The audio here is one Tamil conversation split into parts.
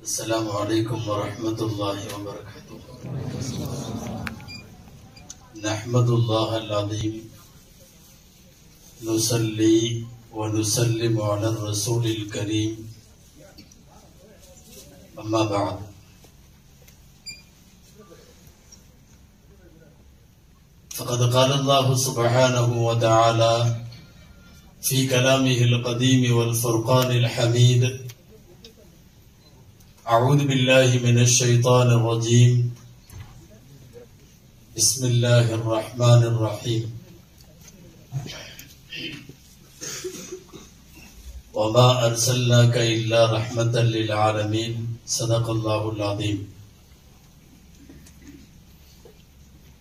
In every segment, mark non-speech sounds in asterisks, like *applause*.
السلام عليكم ورحمة الله وبركاته. نحمد الله العظيم. نصلي ونسلم على الرسول الكريم. أما بعد. فقد قال الله سبحانه وتعالى في كلامه القديم والفرقان الحميد أعوذ بالله من الشيطان الرجيم. بسم الله الرحمن الرحيم. وما أرسلناك إلا رحمة للعالمين. صدق الله العظيم.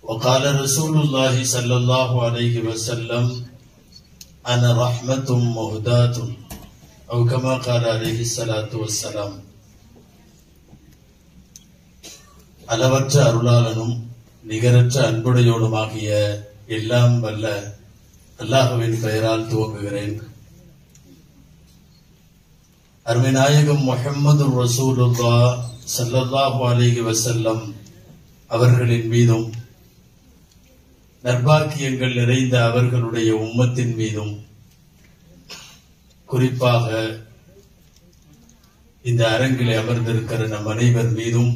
وقال رسول الله صلى الله عليه وسلم، أنا رحمة مهداة. أو كما قال عليه الصلاة والسلام. அளவற்ற அருளாளனும் நிகரற்ற அன்புடையோனுமாகிய எல்லாம் வல்ல அல்லாஹுவின் பெயரால் துவங்குகிறேன். அருமை நாயகம் முஹம்மது ரசூலுல்லா சல்லல்லாஹு அலிஹி வசல்லம் அவர்களின் மீதும் நற்பாக்கியங்கள் நிறைந்த அவர்களுடைய உம்மத்தின் மீதும் குறிப்பாக இந்த அரங்கிலே அமர்ந்திருக்கிற நம் அனைவர் மீதும்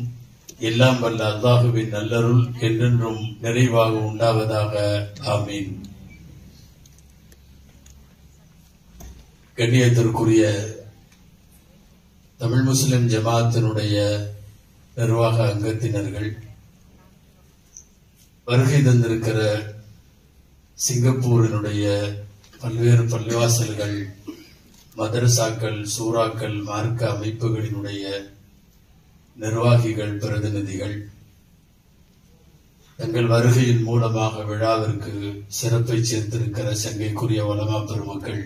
எல்லாம் வல்ல அல்லாஹுவின் நல்லருள் என்றென்றும் நிறைவாக உண்டாவதாக. ஆமீன். கண்ணியத்திற்குரிய தமிழ் முஸ்லிம் ஜமாத்தினுடைய நிர்வாக அங்கத்தினர்கள் வருகை தந்திருக்கிற சிங்கப்பூரினுடைய பல்வேறு பள்ளிவாசல்கள் மதரசாக்கள் சூறாக்கள் மார்க்க அமைப்புகளினுடைய நிர்வாகிகள் பிரதிநிதிகள் எங்கள் வருகையின் மூலமாக விழாவிற்கு சிறப்பை சேர்த்திருக்கிற சங்கைக்குரிய வளமா பெருமக்கள்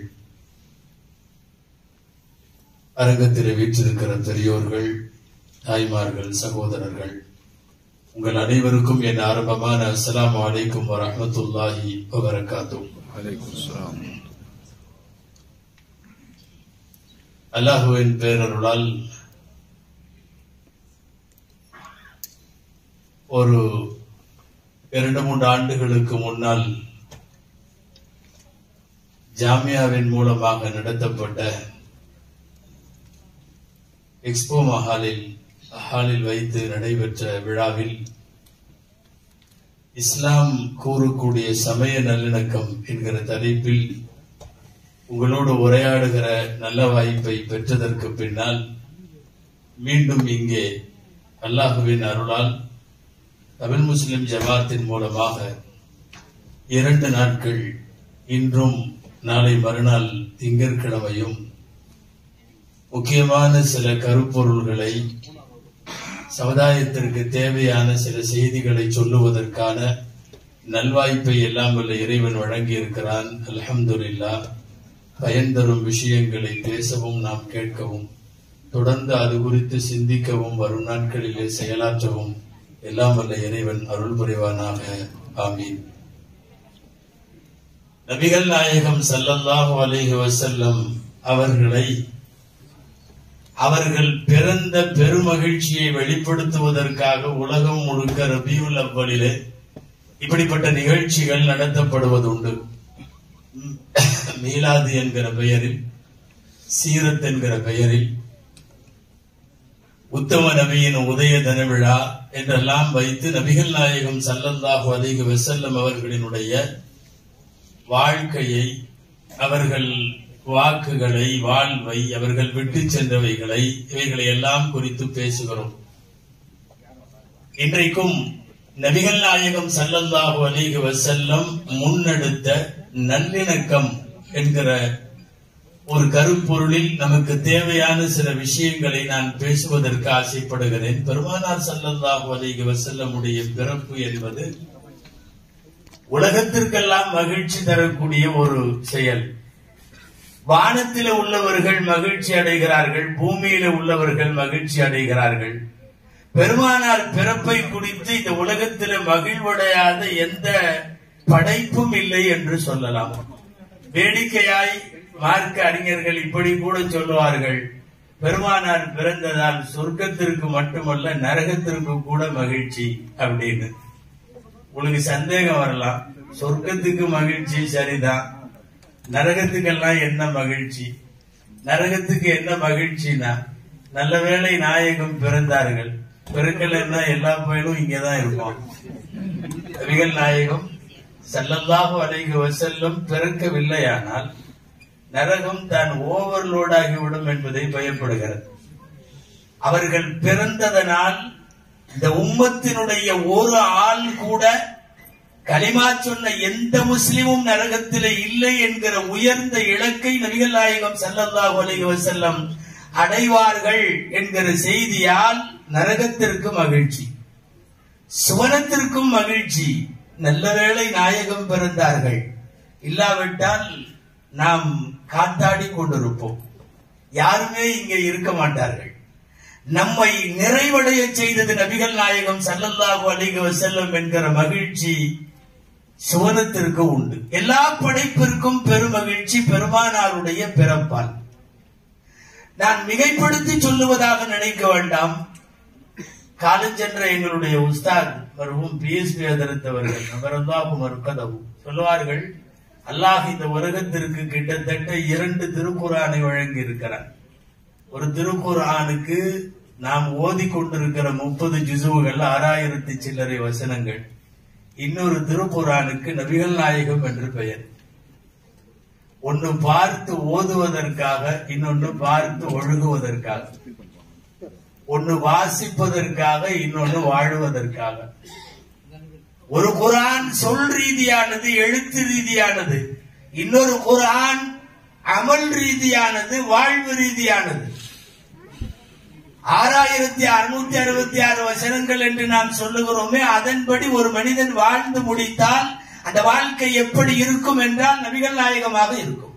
அரங்கத்திலே வீற்றிருக்கிற பெரியோர்கள் தாய்மார்கள் சகோதரர்கள் உங்கள் அனைவருக்கும் என் ஆரம்பமான அஸ்லாம் வலைக்கும் வரமத்துல்லாஹி வரகாத்தும் அல்லாஹுவின் பேரருளால் ஒரு இரண்டு மூன்று ஆண்டுகளுக்கு முன்னால் ஜாமியாவின் மூலமாக நடத்தப்பட்ட எக்ஸ்போ மஹாலில் ஹாலில் வைத்து நடைபெற்ற விழாவில் இஸ்லாம் கூறக்கூடிய சமய நல்லிணக்கம் என்கிற தலைப்பில் உங்களோடு உரையாடுகிற நல்ல வாய்ப்பை பெற்றதற்கு பின்னால் மீண்டும் இங்கே அல்லாஹுவின் அருளால் தமிழ் முஸ்லிம் ஜமாத்தின் மூலமாக இரண்டு நாட்கள் இன்றும் நாளை மறுநாள் திங்கட்கிழமையும் முக்கியமான சில கருப்பொருள்களை சமுதாயத்திற்கு தேவையான சில செய்திகளை சொல்லுவதற்கான நல்வாய்ப்பை எல்லாம் வல்ல இறைவன் வழங்கி இருக்கிறான் அல்ஹம்துலில்லா. பயன் தரும் விஷயங்களை பேசவும் நாம் கேட்கவும் தொடர்ந்து அது குறித்து சிந்திக்கவும் வரும் நாட்களிலே செயலாற்றவும் எல்லாம் வல்ல இறைவன் அருள் புரிவானாக ஆமீன் நபிகள் நாயகம் சல்லல்லாஹு அலைஹி வசல்லம் அவர்களை அவர்கள் பிறந்த பெருமகிழ்ச்சியை வெளிப்படுத்துவதற்காக உலகம் முழுக்க ரபியுல் அவ்வளிலே இப்படிப்பட்ட நிகழ்ச்சிகள் நடத்தப்படுவதுண்டு மீலாது என்கிற பெயரில் சீரத் என்கிற பெயரில் உத்தம நபியின் உதய தன விழா என்றெல்லாம் வைத்து நபிகள் நாயகம் ஸல்லல்லாஹு அதிக வெசல்லம் அவர்களினுடைய வாழ்க்கையை அவர்கள் வாக்குகளை வாழ்வை அவர்கள் விட்டு சென்றவைகளை இவைகளை எல்லாம் குறித்து பேசுகிறோம். இன்றைக்கும் நபிகள் நாயகம் ஸல்லல்லாஹு அலிக வசல்லம் முன்னெடுத்த நல்லிணக்கம் என்கிற ஒரு கருப்பொருளில் நமக்கு தேவையான சில விஷயங்களை நான் பேசுவதற்கு ஆசைப்படுகிறேன். பெருமானார் ஸல்லல்லாஹு அலைஹி வஸல்லமுடைய பிறப்பு என்பது உலகத்திற்கெல்லாம் மகிழ்ச்சி தரக்கூடிய ஒரு செயல். வானத்தில உள்ளவர்கள் மகிழ்ச்சி அடைகிறார்கள் பூமியில உள்ளவர்கள் மகிழ்ச்சி அடைகிறார்கள். பெருமானார் பிறப்பை குறித்து இந்த உலகத்தில மகிழ்வடையாத எந்த படைப்பும் இல்லை என்று சொல்லலாம். வேடிக்கையாய் மார்க்க அறிஞர்கள் இப்படி கூட சொல்லுவார்கள். பெருமானார் பிறந்ததால் சொர்க்கத்திற்கு மட்டுமல்ல நரகத்திற்கு கூட மகிழ்ச்சி அப்படின்னு. உனக்கு சந்தேகம் வரலாம். சொர்க்கத்துக்கு மகிழ்ச்சி சரிதான். நரகத்துக்கெல்லாம் என்ன மகிழ்ச்சி? நரகத்துக்கு என்ன மகிழ்ச்சினா நல்ல வேளை நாயகம் பிறந்தார்கள். பிறக்கலன்னா எல்லா பயனும் இங்கதான் இருக்கும். நபிகள் நாயகம் செல்லந்தாக அலைஹி செல்லும் பிறக்கவில்லையானால் நரகம் தான் ஓவர்லோட் ஆகிவிடும் என்பதை பயப்படுகிறது. அவர்கள் பிறந்ததனால் இந்த உம்மத்தினுடைய ஒரு ஆள் கூட கலிமா சொன்ன எந்த முஸ்லிமும் நரகத்திலே இல்லை என்கிற உயர்ந்த இலக்கை நபிகள் நாயகம் ஸல்லல்லாஹு அலைஹி அடைவார்கள் என்கிற செய்தியால் நரகத்திற்கு மகிழ்ச்சி. சுவனத்திற்கும் மகிழ்ச்சி. நல்ல வேளை நாயகம் பிறந்தார்கள். இல்லாவிட்டால் நாம் காத்தாடி கொண்டிருப்போம் யாருமே இங்கே இருக்க மாட்டார்கள். நம்மை நிறைவடைய செய்தது நபிகள் நாயகம் சல்லல்லாஹு அலிக செல்லம் என்கிற மகிழ்ச்சி சுவனத்திற்கு உண்டு. எல்லா படைப்பிற்கும் பெருமகிழ்ச்சி பெருமானாருடைய பிறப்பால். நான் மிகைப்படுத்தி சொல்லுவதாக நினைக்க வேண்டாம். காலஞ்சென்ற எங்களுடைய உஸ்தாத் மருவும் பி அதிர்த்தவர்கள் நபரல்லாஹு மறுக்கதவு சொல்லுவார்கள் அல்லாஹ் இந்த உலகத்திற்கு கிட்டத்தட்ட இரண்டு திருக்குறானை வழங்கி இருக்கிறார் ஒரு திருக்குறானுக்கு நாம் ஓதி கொண்டிருக்கிற முப்பது ஜிசுவுகள் ஆறாயிரத்தி சில்லறை வசனங்கள். இன்னொரு திருக்குறானுக்கு நபிகள் நாயகம் என்று பெயர். ஒன்னு பார்த்து ஓதுவதற்காக இன்னொன்னு பார்த்து ஒழுகுவதற்காக. ஒன்னு வாசிப்பதற்காக இன்னொன்னு வாழுவதற்காக. ஒரு குரான் சொல் ரீதியானது எழுத்து ரீதியானது. இன்னொரு குரான் அமல் ரீதியானது வாழ்வு ரீதியானது. ஆறாயிரத்தி அறுநூத்தி அறுபத்தி ஆறு வசனங்கள் என்று நாம் சொல்லுகிறோமே அதன்படி ஒரு மனிதன் வாழ்ந்து முடித்தால் அந்த வாழ்க்கை எப்படி இருக்கும் என்றால் நபிகள் நாயகமாக இருக்கும்.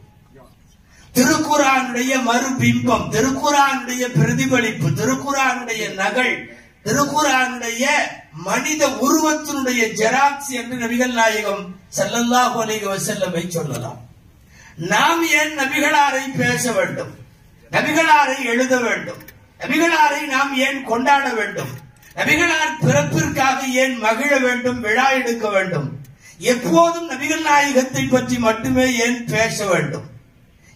திருக்குறானுடைய மறுபிம்பம் திருக்குறானுடைய பிரதிபலிப்பு திருக்குறானுடைய நகல் திருக்குறானுடைய மனித உருவத்தினுடைய ஜெராக்ஸ் என்று நபிகள் நாயகம் ஸல்லல்லாஹு அலைக வஸல்லமை சொல்லலாம். நாம் ஏன் நபிகளாரை பேச வேண்டும்? நபிகளாரை எழுத வேண்டும். நபிகளாரை நாம் ஏன் கொண்டாட வேண்டும்? நபிகளார் பிறப்பிற்காக ஏன் மகிழ வேண்டும்? விழா எடுக்க வேண்டும்? எப்போதும் நபிகள் நாயகத்தை பற்றி மட்டுமே ஏன் பேச வேண்டும்?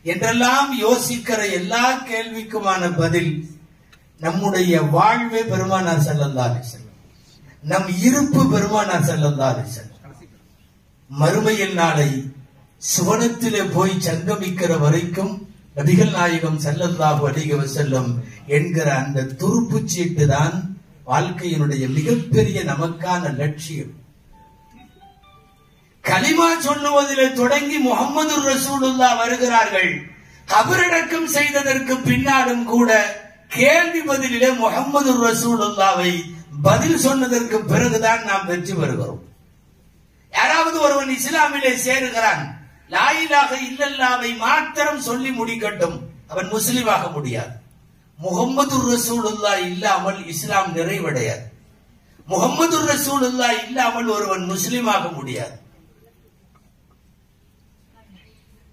என்றெல்லாம் யோசிக்கிற எல்லா கேள்விக்குமான பதில் நம்முடைய வாழ்வே பெருமானார் செல்லல்லா அலைஹி நம் இருப்பு பெருமானார் ஸல்லல்லாஹு அலைஹி மறுமையில் நாளை சுவனத்திலே போய் சங்கமிக்கிற வரைக்கும் நபிகள் நாயகம் செல்லல்லாஹு அடிகவ செல்லும் என்கிற அந்த துருப்பு சீட்டு தான் வாழ்க்கையினுடைய மிகப்பெரிய நமக்கான லட்சியம். கலிமா சொல்லுவதிலே தொடங்கி முகமது ரசூலுல்லா வருகிறார்கள். கபரடக்கம் செய்ததற்கு பின்னாலும் கூட கேள்வி பதிலிலே முகமது ரசூலுல்லாவை பதில் சொன்னதற்கு பிறகுதான் நாம் வெற்றி பெறுகிறோம். யாராவது ஒருவன் இஸ்லாமிலே சேருகிறான் லாயிலாக இல்லல்லாவை மாத்திரம் சொல்லி முடிக்கட்டும் அவன் முஸ்லீமாக முடியாது. முகமது ரசூலுல்லா இல்லாமல் இஸ்லாம் நிறைவடையாது. முகமது ரசூலுல்லா இல்லாமல் ஒருவன் முஸ்லீமாக முடியாது.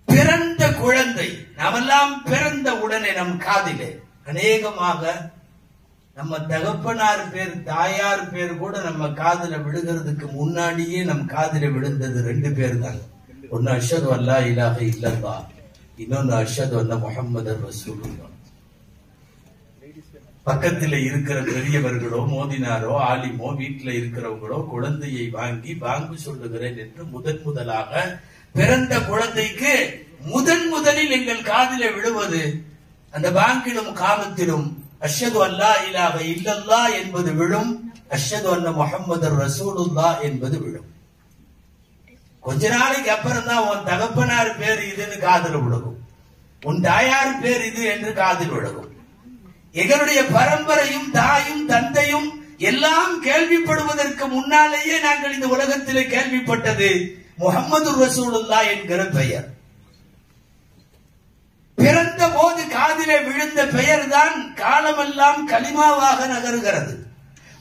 பிறந்த குழந்தை நாமெல்லாம் பிறந்த உடனே நம் காதிலே அநேகமாக நம்ம தகப்பனார் பேர் தாயார் பேர் கூட நம்ம காதுல விழுகிறதுக்கு முன்னாடியே நம் காதுல விழுந்தது ரெண்டு பேர் தாங்க ஒன்னு அஷது அல்லா இலாக இல்லல்லா இன்னொன்னு அஷத் அல்ல முகமது ரசூலுல்லா. பக்கத்துல இருக்கிற பெரியவர்களோ மோதினாரோ ஆலிமோ வீட்டுல இருக்கிறவங்களோ குழந்தையை வாங்கி வாங்கு சொல்லுகிறேன் என்று முதன் முதலாக பிறந்த குழந்தைக்கு முதன் முதலில் எங்கள் காதில விழுவது அந்த பாங்கிலும் காமத்திலும் அஷது அல்லா இலாக இல்லல்லா என்பது விழும் அஷது அன்ன முகமது ரசூலுல்லா என்பது விழும். கொஞ்ச நாளைக்கு அப்புறம் தான் உன் தகப்பனார் பேர் இதுன்னு காதல் விழுகும். உன் தாயார் பேர் இது என்று காதில் விழுகும். எங்களுடைய பரம்பரையும் தாயும் தந்தையும் எல்லாம் கேள்விப்படுவதற்கு முன்னாலேயே நாங்கள் இந்த உலகத்திலே கேள்விப்பட்டது முகமது ரசூலுல்லா என்கிற பெயர். பிறந்த போது காதிலே விழுந்த பெயர் தான் காலமெல்லாம் களிமாவாக நகருகிறது.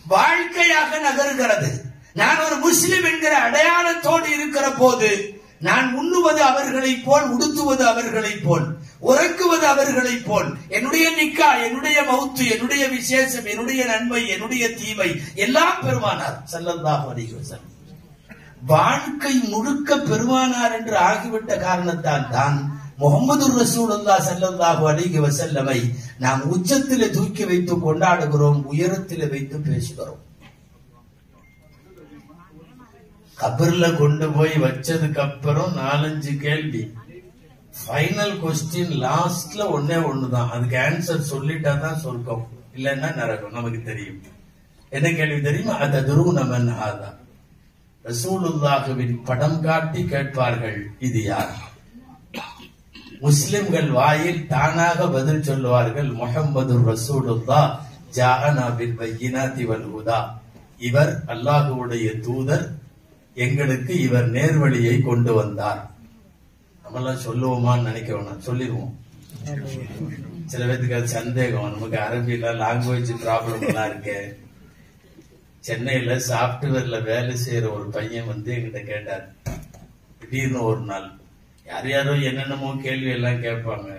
வாழ்க்கையாக நகருகிறது. நான் ஒரு முஸ்லிம் என்கிற அடையாளத்தோடு இருக்கிற போது நான் உண்ணுவது அவர்களைப் போல் உடுத்துவது அவர்களைப் போல் உறக்குவது அவர்களை போல் என்னுடைய நிக்கா என்னுடைய மௌத்து என்னுடைய விசேஷம் என்னுடைய நன்மை என்னுடைய தீமை எல்லாம் பெருமானார் செல்லந்தாக அலைஹி வாழ்க்கை முழுக்க பெருமானார் என்று ஆகிவிட்ட காரணத்தால் தான் முகமது ரசூலுல்லா ஸல்லல்லாஹு அலைஹி வசல்லமை நாம் உச்சத்தில் தூக்கி வைத்து கொண்டாடுகிறோம் உயரத்தில் வைத்து பேசுகிறோம். கபர்ல கொண்டு போய் வச்சதுக்கு அப்புறம் நாலஞ்சு கேள்வி. ஃபைனல் கொஸ்டின் லாஸ்ட்ல ஒன்னே ஒண்ணுதான். அதுக்கு ஆன்சர் சொல்லிட்டா தான் சொர்க்கம். இல்லைன்னா நரகம் நமக்கு தெரியும். என்ன கேள்வி தெரியுமா? அந்த துருவனமன் ஆதா ரசூலுல்லாஹுவின் படம் காட்டி கேட்பார்கள் இது யார்? முஸ்லிம்கள் வாயில் தானாக பதில் சொல்லுவார்கள் முஹம்மது ரசூலுல்லா ஜாஅனா பில் பையினாத்தி இவர் அல்லாஹுவுடைய தூதர் எங்களுக்கு இவர் நேர்வழியை கொண்டு வந்தார். நம்மளாம் சொல்லுவோமான்னு நினைக்க வேணாம் சொல்லிடுவோம். சில பேருக்கு அது சந்தேகம் நமக்கு அரபியில லாங்குவேஜ் ப்ராப்ளம் எல்லாம் இருக்கு. சென்னையில சாப்ட்வேர்ல வேலை செய்யற ஒரு பையன் வந்து எங்கிட்ட கேட்டார் திடீர்னு ஒரு நாள் யார் யாரோ என்னென்னமோ கேள்வி எல்லாம் கேட்பாங்க.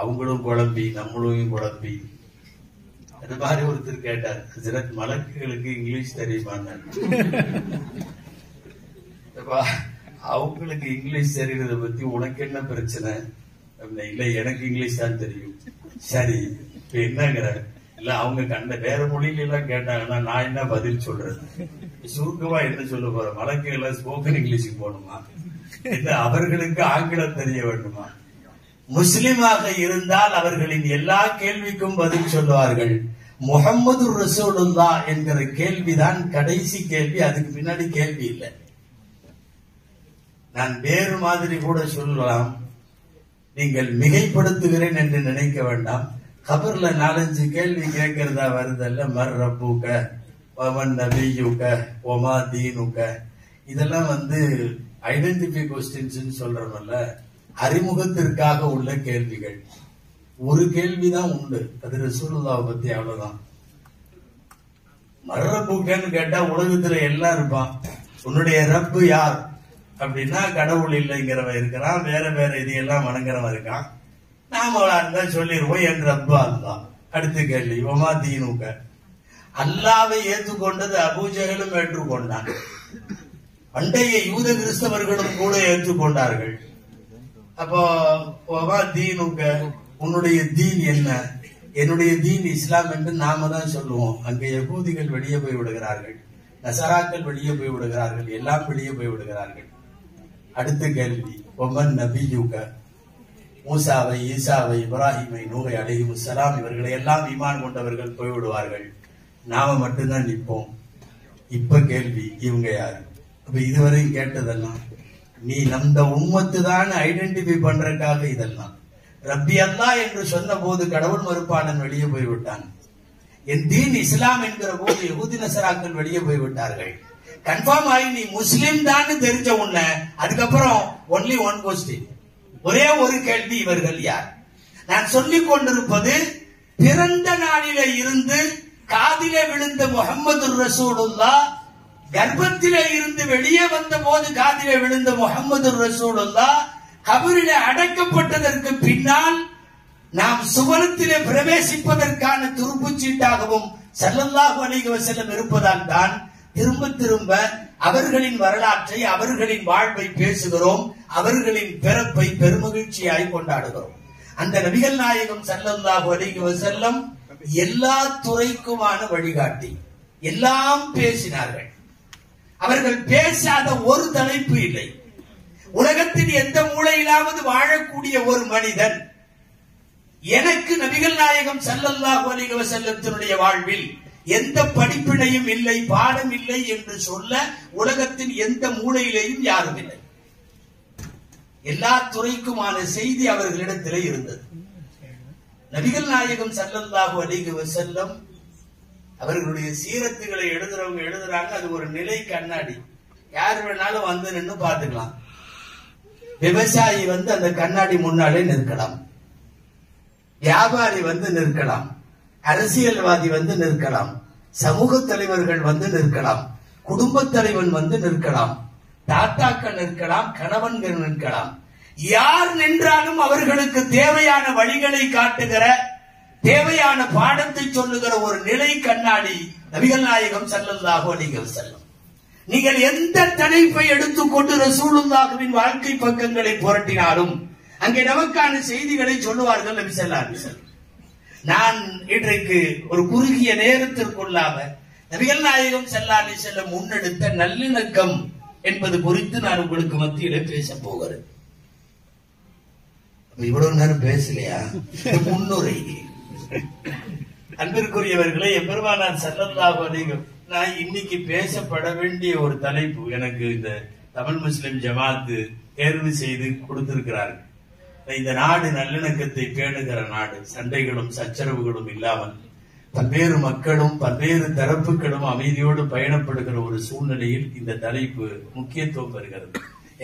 அவங்களும் குழம்பி நம்மளும் குழம்பி. அது மாதிரி ஒருத்தர் கேட்டார் ஹசரத் மலக்குகளுக்கு இங்கிலீஷ் தெரியுமான்னு? அவங்களுக்கு இங்கிலீஷ் தெரியறத பத்தி உனக்கு என்ன பிரச்சனை? இல்ல எனக்கு இங்கிலீஷ் தான் தெரியும். சரி இப்ப என்னங்கிற? இல்ல அவங்க கண்ட வேற மொழியில எல்லாம் கேட்டாங்கன்னா நான் என்ன பதில் சொல்றது? சுருக்கமா என்ன சொல்ல போறேன் வழக்குகளை ஸ்போக்கன் இங்கிலீஷுக்கு போகணுமா? அவர்களுக்கு ஆங்கிலம் தெரிய வேண்டுமா? முஸ்லிமாக இருந்தால் அவர்களின் எல்லா கேள்விக்கும் பதில் சொல்லுவார்கள் முகம்மது ரசூலுல்லா என்கிற கேள்விதான் கடைசி கேள்வி அதுக்கு பின்னாடி கேள்வி இல்லை. நான் வேறு மாதிரி கூட சொல்லலாம். நீங்கள் மிகைப்படுத்துகிறேன் என்று நினைக்க வேண்டாம். கபர்ல நாலஞ்சு கேள்வி கேட்கறதா வருதல்ல. மர் ரப்புக பவன் நபியுக்க ஒமா தீனுக. இதெல்லாம் வந்து ஐடென்டிஃபை கொஸ்டின்ஸ் சொல்றோம்ல அறிமுகத்திற்காக உள்ள கேள்விகள். ஒரு கேள்விதான் உண்டு. அது ரசூலுல்லாவை பத்தி அவ்வளவுதான். மர்ரப்புக்கன்னு கேட்டா உலகத்துல எல்லாம் இருப்பான். உன்னுடைய ரப்பு யார்? அப்படின்னா கடவுள் இல்லைங்கிறவன் இருக்கிறான். வேற வேற இதையெல்லாம் வணங்குறவன் இருக்கான். நாம இருந்தா சொல்லிடுவோம் என் ரப்பு அல்லா. அடுத்த கேள்வி ஒமா தீனுக? அல்லாவை ஏற்றுக்கொண்டது அபூஜகளும் ஏற்றுக்கொண்டான். பண்டைய யூத கிறிஸ்தவர்களும் கூட ஏற்றுக்கொண்டார்கள் அப்போ ஒமா தீனுக உன்னுடைய தீன் என்ன? என்னுடைய தீன் இஸ்லாம் என்று நாம தான் சொல்லுவோம். அங்க யகூதிகள் வெளியே போய் விடுகிறார்கள். நசராக்கள் வெளியே போய் விடுகிறார்கள். எல்லாம் வெளியே போய் விடுகிறார்கள். அடுத்த கேள்வி ஒமன் நபியுக? மூசாவை ஈசாவை இப்ராஹிமை நூகை அலைஹி சலாம் இவர்களை எல்லாம் ஈமான் கொண்டவர்கள் போய்விடுவார்கள் நாம மட்டும்தான் நிற்போம். இப்ப கேள்வி இவங்க யாரு? அப்ப இதுவரையும் கேட்டதெல்லாம் நீ நந்த உம்மத்து தான் ஐடென்டிஃபை பண்றதுக்காக இதெல்லாம். ரப்பி அல்லா என்று சொன்ன போது கடவுள் மறுப்பாளன் வெளியே போய்விட்டான். என் தீன் இஸ்லாம் என்கிற போது யகுதி நசராக்கள் வெளியே போய்விட்டார்கள். கன்ஃபார்ம் ஆகி நீ முஸ்லிம் தான் தெரிஞ்ச உன்ன அதுக்கப்புறம் ஒன்லி ஒன் கொஸ்டின் ஒரே ஒரு கேள்வி இவர்கள் யார்? நான் சொல்லிக் கொண்டிருப்பது பிறந்த நாளில இருந்து காதிலே விழுந்த முகமது ரசூலுல்லா கர்ப்பத்திலே இருந்து வெளியே வந்த போது காதிலே விழுந்த முகமது ரசூலுல்லா கபரிலே அடக்கப்பட்டதற்கு பின்னால் நாம் சுவனத்திலே பிரவேசிப்பதற்கான துருப்புச் சீட்டாகவும் ஸல்லல்லாஹு அலைஹி செல்லம் இருப்பதால் தான் திரும்ப திரும்ப அவர்களின் வரலாற்றை அவர்களின் வாழ்வை பேசுகிறோம் அவர்களின் பிறப்பை பெருமகிழ்ச்சியாய் கொண்டாடுகிறோம். அந்த நபிகள் நாயகம் ஸல்லல்லாஹு அலைஹி செல்லம் எல்லா துறைக்குமான வழிகாட்டி. எல்லாம் பேசினார்கள். அவர்கள் பேசாத ஒரு தலைப்பு இல்லை. உலகத்தின் எந்த மூலையிலாவது வாழக்கூடிய ஒரு மனிதன் எனக்கு நபிகள் நாயகம் சல்லல்லாஹு அலிகவ செல்லத்தினுடைய வாழ்வில் எந்த படிப்பினையும் இல்லை பாடம் இல்லை என்று சொல்ல உலகத்தின் எந்த மூலையிலேயும் யாரும் இல்லை. எல்லா துறைக்குமான செய்தி அவர்களிடத்திலே இருந்தது. நபிகள் நாயகம் ஸல்லல்லாஹு அலிகவ செல்லம் அவர்களுடைய சீரத்துகளை எழுதுறவங்க எழுதுறாங்க அது ஒரு நிலை கண்ணாடி. யார் வேணாலும் வந்து நின்னு பார்த்துக்கலாம். விவசாயி வந்து அந்த கண்ணாடி முன்னாலே நிற்கலாம். வியாபாரி வந்து நிற்கலாம். அரசியல்வாதி வந்து நிற்கலாம். சமூக தலைவர்கள் வந்து நிற்கலாம். குடும்ப தலைவன் வந்து நிற்கலாம். தாத்தாக்கள் நிற்கலாம் கணவன்கள் நிற்கலாம். யார் நின்றாலும் அவர்களுக்கு தேவையான வழிகளை காட்டுகிற தேவையான பாடத்தை சொல்லுகிற ஒரு நிலை கண்ணாடி நபிகள் நாயகம் செல்லல்லாகோ நீங்கள் செல்லும் நீங்கள் எந்த தலைப்பை எடுத்துக்கொண்டு ரசூலுல்லாஹுவின் வாழ்க்கை பக்கங்களை புரட்டினாலும் அங்கே நமக்கான செய்திகளை சொல்லுவார்கள் நபி ஸல்லல்லாஹு நான் இன்றைக்கு ஒரு குறுகிய நேரத்திற்குள்ளாக நபிகள் நாயகம் ஸல்லல்லாஹு செல்லும் முன்னெடுத்த நல்லிணக்கம் என்பது குறித்து நான் உங்களுக்கு மத்தியில பேச போகிறேன் இவ்வளவு நேரம் பேசலையா? முன்னுரை அன்பிற்குரியவர்களே எம்பெருமானார் ஸல்லல்லாஹு அலைஹி நான் இன்னைக்கு பேசப்பட வேண்டிய ஒரு தலைப்பு எனக்கு இந்த தமிழ் முஸ்லிம் ஜமாத்து தேர்வு செய்து கொடுத்திருக்கிறார்கள். இந்த நாடு நல்லிணக்கத்தை பேணுகிற நாடு. சண்டைகளும் சச்சரவுகளும் இல்லாமல் பல்வேறு மக்களும் பல்வேறு தரப்புகளும் அமைதியோடு பயணப்படுகிற ஒரு சூழ்நிலையில் இந்த தலைப்பு முக்கியத்துவம் பெறுகிறது.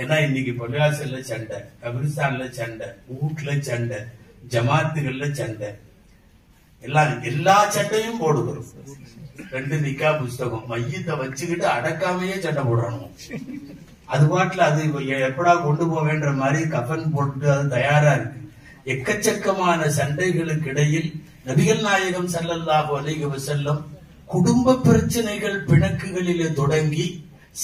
ஏன்னா இன்னைக்கு பள்ளிவாசல்ல சண்டை கபிரிஸ்தான்ல சண்டை வீட்டுல சண்டை ஜமாத்துகள்ல சண்டை எல்லாரும் எல்லா சட்டையும் போடுகிறோம். ரெண்டு நிக்கா புஸ்தகம். மையத்தை வச்சுக்கிட்டு அடக்காமையே சட்டை போடணும் அது பாட்டுல அது எப்படா கொண்டு போவேன்ற மாதிரி கஃன் போட்டு அது தயாரா இருக்கு. எக்கச்சக்கமான சண்டைகளுக்கு இடையில் நபிகள் நாயகம் ஸல்லல்லாஹு அலிக செல்லும் குடும்ப பிரச்சனைகள் பிணக்குகளிலே தொடங்கி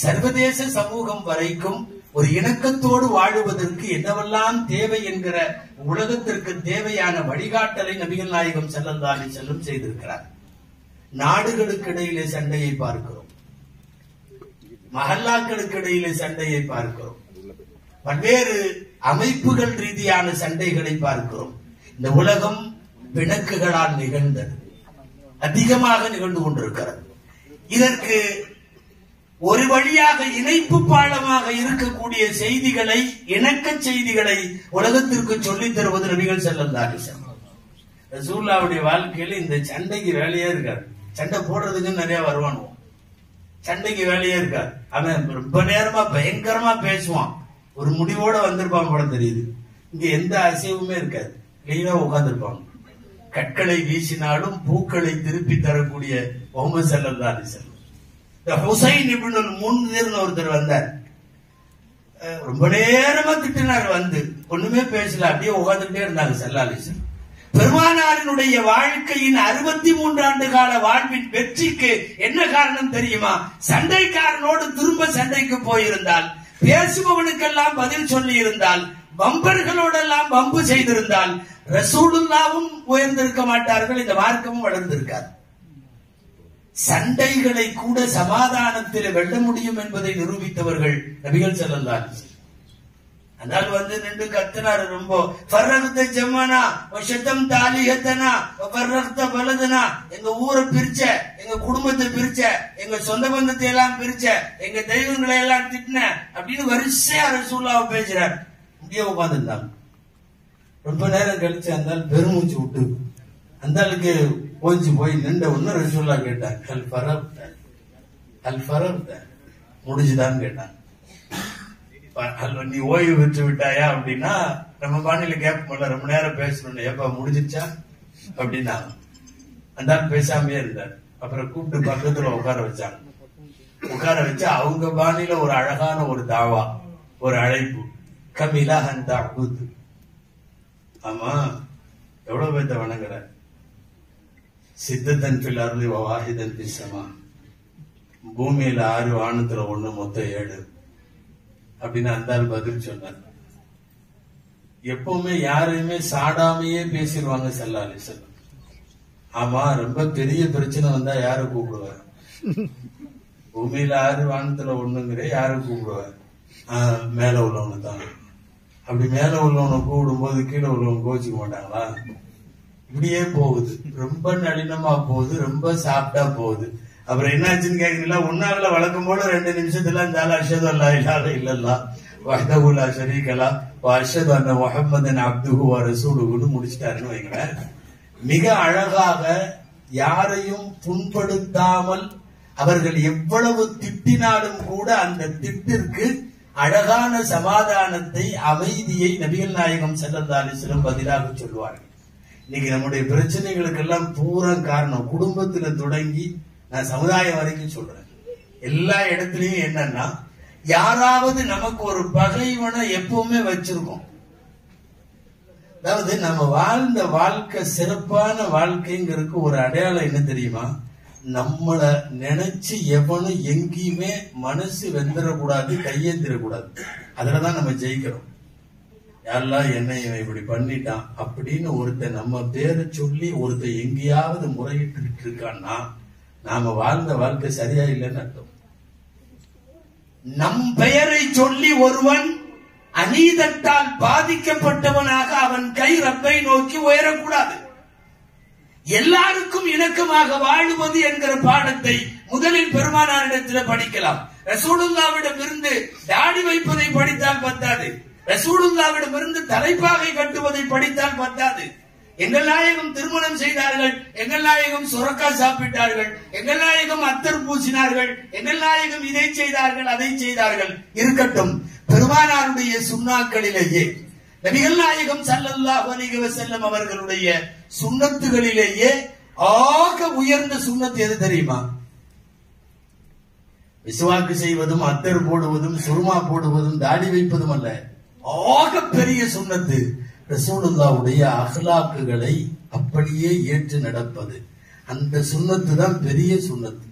சர்வதேச சமூகம் வரைக்கும் ஒரு இணக்கத்தோடு வாழுவதற்கு என்னவெல்லாம் தேவை என்கிற உலகத்திற்கு தேவையான வழிகாட்டலை நபிகள் நாயகம் செல்லந்தாலி செல்லும் செய்திருக்கிறார். நாடுகளுக்கு இடையிலே சண்டையை பார்க்கிறோம். மகல்லாக்களுக்கு இடையிலே சண்டையை பார்க்கிறோம். பல்வேறு அமைப்புகள் ரீதியான சண்டைகளை பார்க்கிறோம். இந்த உலகம் பிணக்குகளால் நிகழ்ந்தது. அதிகமாக நிகழ்ந்து கொண்டிருக்கிறது. இதற்கு ஒரு வழியாக இணைப்பு பாலமாக இருக்கக்கூடிய செய்திகளை இணக்க செய்திகளை உலகத்திற்கு சொல்லித் தருவது நபிகள் செல்லந்தாரு ரசூல்லாவுடைய வாழ்க்கையில இந்த சண்டைக்கு வேலையே இருக்காது. சண்டை போடுறதுக்கு நிறைய வருவானுவோம் சண்டைக்கு வேலையே இருக்காது. அவன் ரொம்ப நேரமா பயங்கரமா பேசுவான். ஒரு முடிவோட வந்திருப்பான் போல தெரியுது. இங்க எந்த அசைவுமே இருக்காது. கிளீனா உட்காந்துருப்பாங்க கற்களை வீசினாலும் பூக்களை திருப்பி தரக்கூடிய முகமது சல்லா செல்லம் இந்த ஹுசைன் இப்னுல் முன்திர்னு ஒருத்தர் வந்தார். ரொம்ப நேரமா திட்டினார் வந்து. ஒண்ணுமே பேசல அப்படியே உட்காந்துட்டே இருந்தாங்க செல்லாலிசன் பெருமானாரினுடைய வாழ்க்கையின் அறுபத்தி மூன்று ஆண்டு கால வாழ்வின் வெற்றிக்கு என்ன காரணம் தெரியுமா? சண்டைக்காரனோடு திரும்ப சண்டைக்கு போயிருந்தால் பேசுபவனுக்கெல்லாம் பதில் சொல்லி இருந்தால் வம்பர்களோடெல்லாம் வம்பு செய்திருந்தால் ரசூலுல்லாவும் உயர்ந்திருக்க மாட்டார்கள் இந்த மார்க்கமும் வளர்ந்திருக்காது. சண்டைகளை கூட சமாதானத்தில் வெல்ல முடியும் என்பதை நிரூபித்தவர்கள் நபிகள் செல்லலாம் அதனால் வந்து நின்று கத்தினாரு ரொம்ப. ஃபர்ரகத்த ஜம்மனா சத்தம் தாலிகத்தனா ஃபர்ரகத்த பலதனா எங்க ஊரை பிரிச்ச எங்க குடும்பத்தை பிரிச்ச எங்க சொந்த பந்தத்தை எல்லாம் பிரிச்ச எங்க தெய்வங்களை எல்லாம் திட்டின அப்படின்னு வரிசையா ரசூல்லாவை பேசுறார். இங்கே உட்காந்துருந்தாங்க ரொம்ப நேரம் கழிச்சு அந்த பெருமூச்சு விட்டு அந்த ஓஞ்சி போய் நின்ற ஒன்று ரசூல்லா கேட்டார் அல் ஃபரப்த அல் ஃபரப்த முடிஞ்சுதான்னு கேட்டான் நீ ஓய்வு பெற்று விட்டாயா? அப்படின்னா நம்ம பாணியில பண்ண ரொம்ப நேரம் பேசணும் எப்ப முடிஞ்சிருச்சா அப்படின்னா அந்த பேசாமையே பேசாமே இருந்தார். அப்புறம் கூப்பிட்டு பக்கத்துல உட்கார வச்சாங்க. உட்கார வச்சு அவங்க பாணியில ஒரு அழகான ஒரு தாவா ஒரு அழைப்பு. கமிலா அந்த அபுத் ஆமா எவ்வளவு பேர்த்த வணங்குற? சித்தத்தன் பில் அருளி வாஹிதன் பிசமா. பூமியில ஆறு வானத்துல ஒண்ணு மொத்தம் ஏழு. அப்படின்னு அந்த பதில் சொன்னார். எப்பவுமே யாரையுமே சாடாமையே பேசிடுவாங்க செல்லாலி செல்லம் ஆமா ரொம்ப பெரிய பிரச்சனை வந்தா யாரு கூப்பிடுவார்? பூமியில ஆறு வானத்துல ஒண்ணுங்கிற யார கூப்பிடுவார்? ஆஹ் மேல உள்ளவனு தான். அப்படி மேல உள்ளவனை கூப்பிடும் போது கீழே உள்ளவங்க கோச்சிக்க மாட்டாங்களா? இப்படியே போகுது. ரொம்ப நளினமா போகுது ரொம்ப சாப்பிட்டா போகுது. அப்புறம் என்னாச்சுன்னு கேக்குறீங்களா? உன்னால வளர்க்கும் போல ரெண்டு நிமிஷத்துல இந்த ஆள் அஷது இல்லாத இல்லல்லா வஹதகுல்லா ஷரீகலா அஷது அந்த முகமதன் அப்துகு வ ரசூலுகுன்னு முடிச்சிட்டாருன்னு வைங்களேன். மிக அழகாக யாரையும் புண்படுத்தாமல் அவர்கள் எவ்வளவு திட்டினாலும் கூட அந்த திட்டிற்கு அழகான சமாதானத்தை அமைதியை நபிகள் நாயகம் செல்லந்தாலிசிலும் பதிலாக சொல்வார்கள் இன்னைக்கு நம்முடைய பிரச்சனைகளுக்கெல்லாம் பூரா காரணம் குடும்பத்துல தொடங்கி நான் சமுதாயம் வரைக்கும் சொல்றேன். எல்லா இடத்துலயும் என்னன்னா யாராவது நமக்கு ஒரு பகைவனை எப்பவுமே வச்சிருக்கோம். அதாவது நம்ம வாழ்ந்த வாழ்க்கை சிறப்பான வாழ்க்கைங்கிறதுக்கு ஒரு அடையாளம் என்ன தெரியுமா? நம்மள நினைச்சு எவனும் எங்கேயுமே மனசு வெந்துடக்கூடாது கையேந்திரக்கூடாது. அதுலதான் நம்ம ஜெயிக்கிறோம். யாரெல்லாம் என்ன இவன் இப்படி பண்ணிட்டான் அப்படின்னு ஒருத்தன் நம்ம பேரை சொல்லி ஒருத்தன் எங்கேயாவது முறையிட்டு இருக்கான்னா நாம வாழ்ந்த வாழ்க்கை சரியா இல்லைன்னு அர்த்தம். நம் பெயரை சொல்லி ஒருவன் அநீதத்தால் பாதிக்கப்பட்டவனாக அவன் கை ரப்பை நோக்கி உயரக்கூடாது. எல்லாருக்கும் இணக்கமாக வாழுவது என்கிற பாடத்தை முதலில் பெருமானாரிடத்தில் படிக்கலாம். ரசூலுல்லாவிடம் இருந்து தாடி வைப்பதை படித்தால் பத்தாது. ரசூலுல்லாவிடமிருந்து தலைப்பாகை கட்டுவதை படித்தால் பத்தாது. எங்கள் நாயகம் திருமணம் செய்தார்கள் எங்கள் நாயகம் சுரக்கா சாப்பிட்டார்கள் எங்கள் நாயகம் அத்தர் பூசினார்கள் எங்கள் நாயகம் இதை செய்தார்கள் அதை செய்தார்கள். இருக்கட்டும் பெருமானாருடைய சுண்ணாக்களிலேயே நபிகள் நாயகம் சல்லல்லாஹ் அலைஹி செல்லம் அவர்களுடைய சுண்ணத்துகளிலேயே ஆக உயர்ந்த சுண்ணத்து எது தெரியுமா? விசுவாக்கு செய்வதும் அத்தர் போடுவதும் சுருமா போடுவதும் தாடி வைப்பதும் அல்ல. ஆக பெரிய சுண்ணத்து. ரசூலுல்லாவுடைய அகலாக்குகளை அப்படியே ஏற்று நடப்பது. அந்த சுண்ணத்து தான் பெரிய சுண்ணத்து.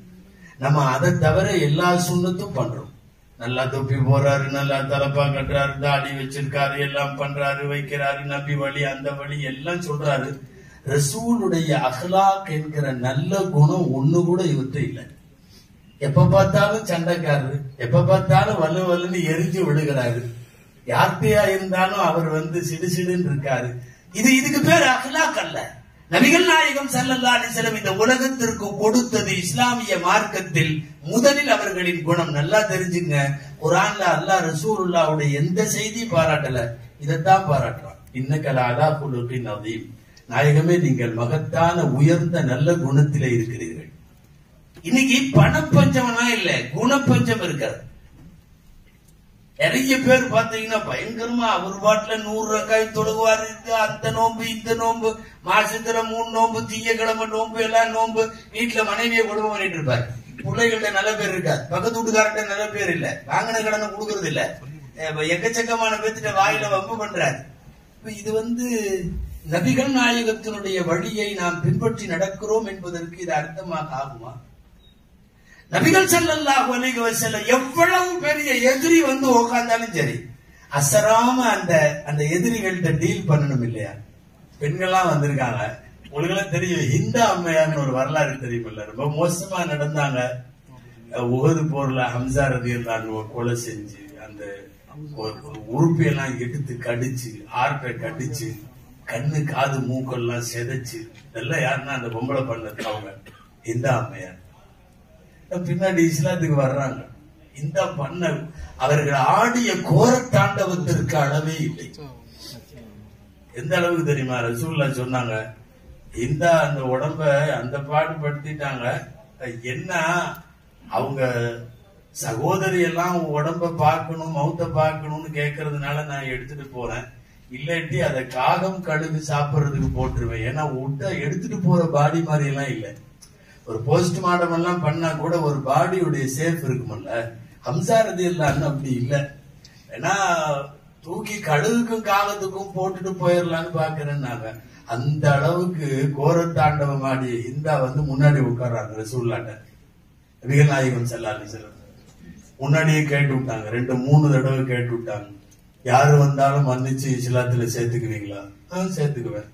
நம்ம அதை தவிர எல்லா சுண்ணத்தும் பண்றோம். நல்லா தொப்பி போறாரு நல்லா தலப்பா கட்டுறாரு தாடி வச்சிருக்காரு எல்லாம் பண்றாரு வைக்கிறாரு நபி வழி அந்த வழி எல்லாம் சொல்றாரு. ரசூலுடைய அஹ்லாக் என்கிற நல்ல குணம் ஒண்ணு கூட இவர்கிட்ட இல்லை. எப்ப பார்த்தாலும் சண்டைக்காரரு எப்ப பார்த்தாலும் வலு வலுன்னு எரிஞ்சு விடுகிறாரு யார்கிட்டயா இருந்தாலும் அவர் வந்து சிடு சிடுன்னு இருக்காரு. இது இதுக்கு பேர் அஹ்லாக் அல்ல. நபிகள் நாயகம் செல்லல்லா அலிசலம் இந்த உலகத்திற்கு கொடுத்தது இஸ்லாமிய மார்க்கத்தில் முதலில் அவர்களின் குணம். நல்லா தெரிஞ்சுங்க. குரான்ல அல்லாஹ் ரசூருல்லாவுடைய எந்த செய்தி பாராட்டல. இதைத்தான் பாராட்டுறான் இன்னக்கல அலா குலுக்கின் அதீம் நாயகமே நீங்கள் மகத்தான உயர்ந்த நல்ல குணத்திலே இருக்கிறீர்கள். இன்னைக்கு பணப்பஞ்சம்னா இல்ல. குணப்பஞ்சம் இருக்காது நிறைய பேர் பாத்தீங்கன்னா பயங்கரமா அவர் பாட்டுல நூறு ரக்காய் தொழுவாரு அந்த நோன்பு இந்த நோன்பு மாசத்துல மூணு நோன்பு தீயக்கிழமை நோன்பு எல்லாம் நோன்பு. வீட்டுல மனைவியை குடும்பம் பண்ணிட்டு இருப்பாரு. பிள்ளைகள்ட்ட நல்ல பேர் இருக்காது. பக்கத்து வீட்டுக்காரர்கிட்ட நல்ல பேர் இல்ல. வாங்கின கடனை கொடுக்கறது இல்ல. எக்கச்சக்கமான பேர்த்திட்ட வாயில வம்பு பண்றாரு. இப்ப இது வந்து நபிகள் நாயகத்தினுடைய வழியை நாம் பின்பற்றி நடக்கிறோம் என்பதற்கு இது அர்த்தமாக ஆகுமா? நபிகள் ஸல்லல்லாஹு அலைஹி வஸல்லம் எவ்வளவு பெரிய எதிரி வந்து உட்கார்ந்தாலும் சரி அசராம அந்த அந்த எதிரிகள்கிட்ட டீல் பண்ணணும் இல்லையா? பெண்கள்லாம் வந்திருக்காங்க. உங்களுக்கெல்லாம் தெரியும் இந்த அம்மையார்னு ஒரு வரலாறு தெரியுமில்ல. ரொம்ப மோசமா நடந்தாங்க. உகது போர்ல ஹம்சா ரதி கொலை செஞ்சு அந்த ஒரு உறுப்பையெல்லாம் எடுத்து கடிச்சு ஆர்ப்பை கடிச்சு கண்ணு காது மூக்கெல்லாம் செதைச்சு இதெல்லாம் யாருன்னா அந்த பொம்பளை பண்ணது அவங்க. இந்த அம்மையார். பின்னாடி இஸ்லாத்துக்கு வர்றாங்க. இந்த பண்ண அவர்கள் ஆடிய கோர தாண்டவத்திற்கு அளவே இல்லை. எந்த அளவுக்கு தெரியுமா? ரசூல்லா சொன்னாங்க இந்த அந்த உடம்ப அந்த பாடு படுத்திட்டாங்க என்ன அவங்க சகோதரி எல்லாம் உடம்ப பார்க்கணும் மௌத்த பார்க்கணும்னு கேட்கறதுனால நான் எடுத்துட்டு போறேன். இல்லாட்டி அதை காகம் கழுகு சாப்பிடுறதுக்கு போட்டுருவேன். ஏன்னா விட்டா எடுத்துட்டு போற பாடி மாதிரி எல்லாம் இல்லை. ஒரு போஸ்ட்மார்டம் எல்லாம் பண்ணா கூட ஒரு பாடியுடைய சேஃப் இருக்குமல்ல? ஹம்சாரதி இல்லான்னு அப்படி இல்லை. ஏன்னா தூக்கி கழுகுக்கும் காகத்துக்கும் போட்டுட்டு போயிடலான்னு பாக்குறேன்னாங்க. அந்த அளவுக்கு கோரத்தாண்டவம் ஆடிய இந்தா வந்து முன்னாடி உட்கார்றாங்க ரசூல்லாட்ட. விகநாயகம் செல்லாலி செல்லம். முன்னாடியே கேட்டு விட்டாங்க. ரெண்டு மூணு தடவை கேட்டு விட்டாங்க. யாரு வந்தாலும் மன்னிச்சு இஸ்லாத்துல சேர்த்துக்குவீங்களா? சேர்த்துக்குவேன்.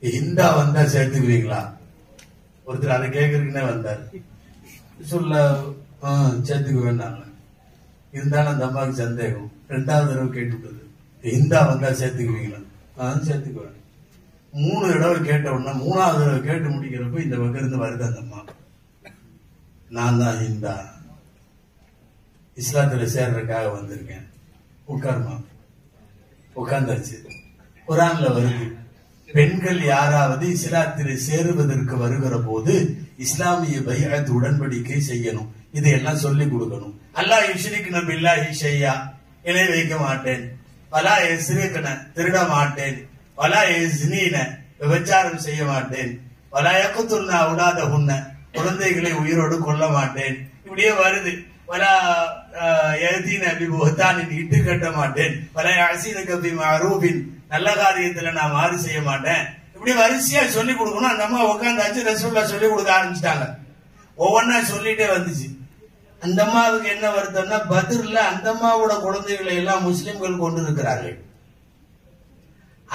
இந்தா வந்தா சேர்த்துக்குவீங்களா? ஒருத்தர் அதை கேட்கறதுக்குன்னே வந்தார். சொல்ல ஆ, சேர்த்துக்குவேன் இருந்தாலும் அந்த அம்மாவுக்கு சந்தேகம். ரெண்டாவது தடவை கேட்டு விட்டது இந்தா வந்தா சேர்த்துக்குவீங்களா? ஆ சேர்த்துக்குவேன் மூணு தடவை கேட்ட உடனே மூணாவது தடவை கேட்டு முடிக்கிறப்ப இந்த பக்கம் இருந்து வருது அந்த அம்மா. நான் தான் இந்தா. இஸ்லாத்துல சேர்றதுக்காக வந்திருக்கேன். உட்காருமா உட்காந்தாச்சு குரான்ல வருது. பெண்கள் யாராவது இஸ்லாத்தில் சேருவதற்கு வருகிற போது இஸ்லாமிய பைஅத் உடன்படிக்கை செய்யணும். இதையெல்லாம் சொல்லி கொடுக்கணும். அல்லாஹ் இஸ்னிக்கு நம்ம இல்லா ஷையா இணை வைக்க மாட்டேன். பலா எஸ்ரிகன திருட மாட்டேன். பலா எஸ்னீன விபச்சாரம் செய்ய மாட்டேன். பலா எக்கத்துள்ள உடாத உன்ன குழந்தைகளை உயிரோடு கொல்ல மாட்டேன். இப்படியே வருது. ولا يأتينا அபி இட்டு கட்ட மாட்டேன். வலா அசீன கபி மரூபின் நல்ல காரியத்துல நான் மாறு செய்ய மாட்டேன். இப்படி வரிசையா சொல்லி கொடுக்கணும். அந்த அம்மா உட்காந்தாச்சு ரசூல்லா சொல்லி கொடுக்க ஆரம்பிச்சிட்டாங்க. ஒவ்வொன்னா சொல்லிட்டே வந்துச்சு. அந்த அம்மாவுக்கு என்ன வருத்தம்னா பதிர்ல அந்த அம்மாவோட குழந்தைகளை எல்லாம் முஸ்லிம்கள் கொண்டு இருக்கிறார்கள்.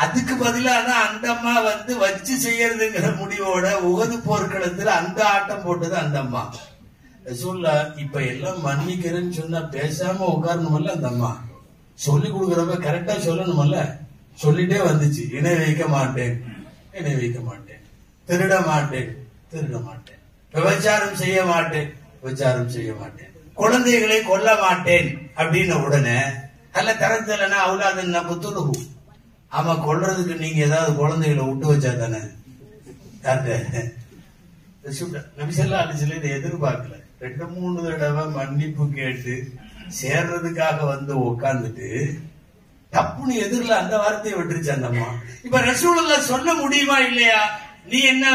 அதுக்கு பதிலாக தான் அந்த அம்மா வந்து வச்சு செய்யறதுங்கிற முடிவோட உகது போர்க்களத்துல அந்த ஆட்டம் போட்டது அந்த அம்மா. ரசூல்லா இப்ப எல்லாம் மன்னிக்கிறேன்னு சொன்னா பேசாம உட்காரணுமல்ல அந்த அம்மா? சொல்லி கொடுக்குறப்ப கரெக்டா சொல்லணுமல்ல? சொல்லிட்டே வந்துச்சு. இணை வைக்க மாட்டேன். இணை வைக்க மாட்டேன். திருட மாட்டேன். திருட மாட்டேன். விபச்சாரம் செய்ய மாட்டேன். விபச்சாரம் செய்ய மாட்டேன். குழந்தைகளை கொல்ல மாட்டேன். அப்படின்ன உடனே அல்ல தரத்தில்னா அவுலாதன் புத்துணுகு ஆமா கொல்றதுக்கு நீங்க ஏதாவது குழந்தைகளை விட்டு வச்சா தானே? யார்கிட்ட? நபிசல்லா இதை எதிர்பார்க்கல. ரெண்டு மூணு தடவை மன்னிப்பு கேட்டு சேர்றதுக்காக வந்து உக்காந்துட்டு தப்புன்னு எதிரில் அந்த வார்த்தையை விட்டுருச்சு அந்தம்மா இப்ப ரசூலுல்லா சொல்ல முடியுமா இல்லையா? நீ என்ன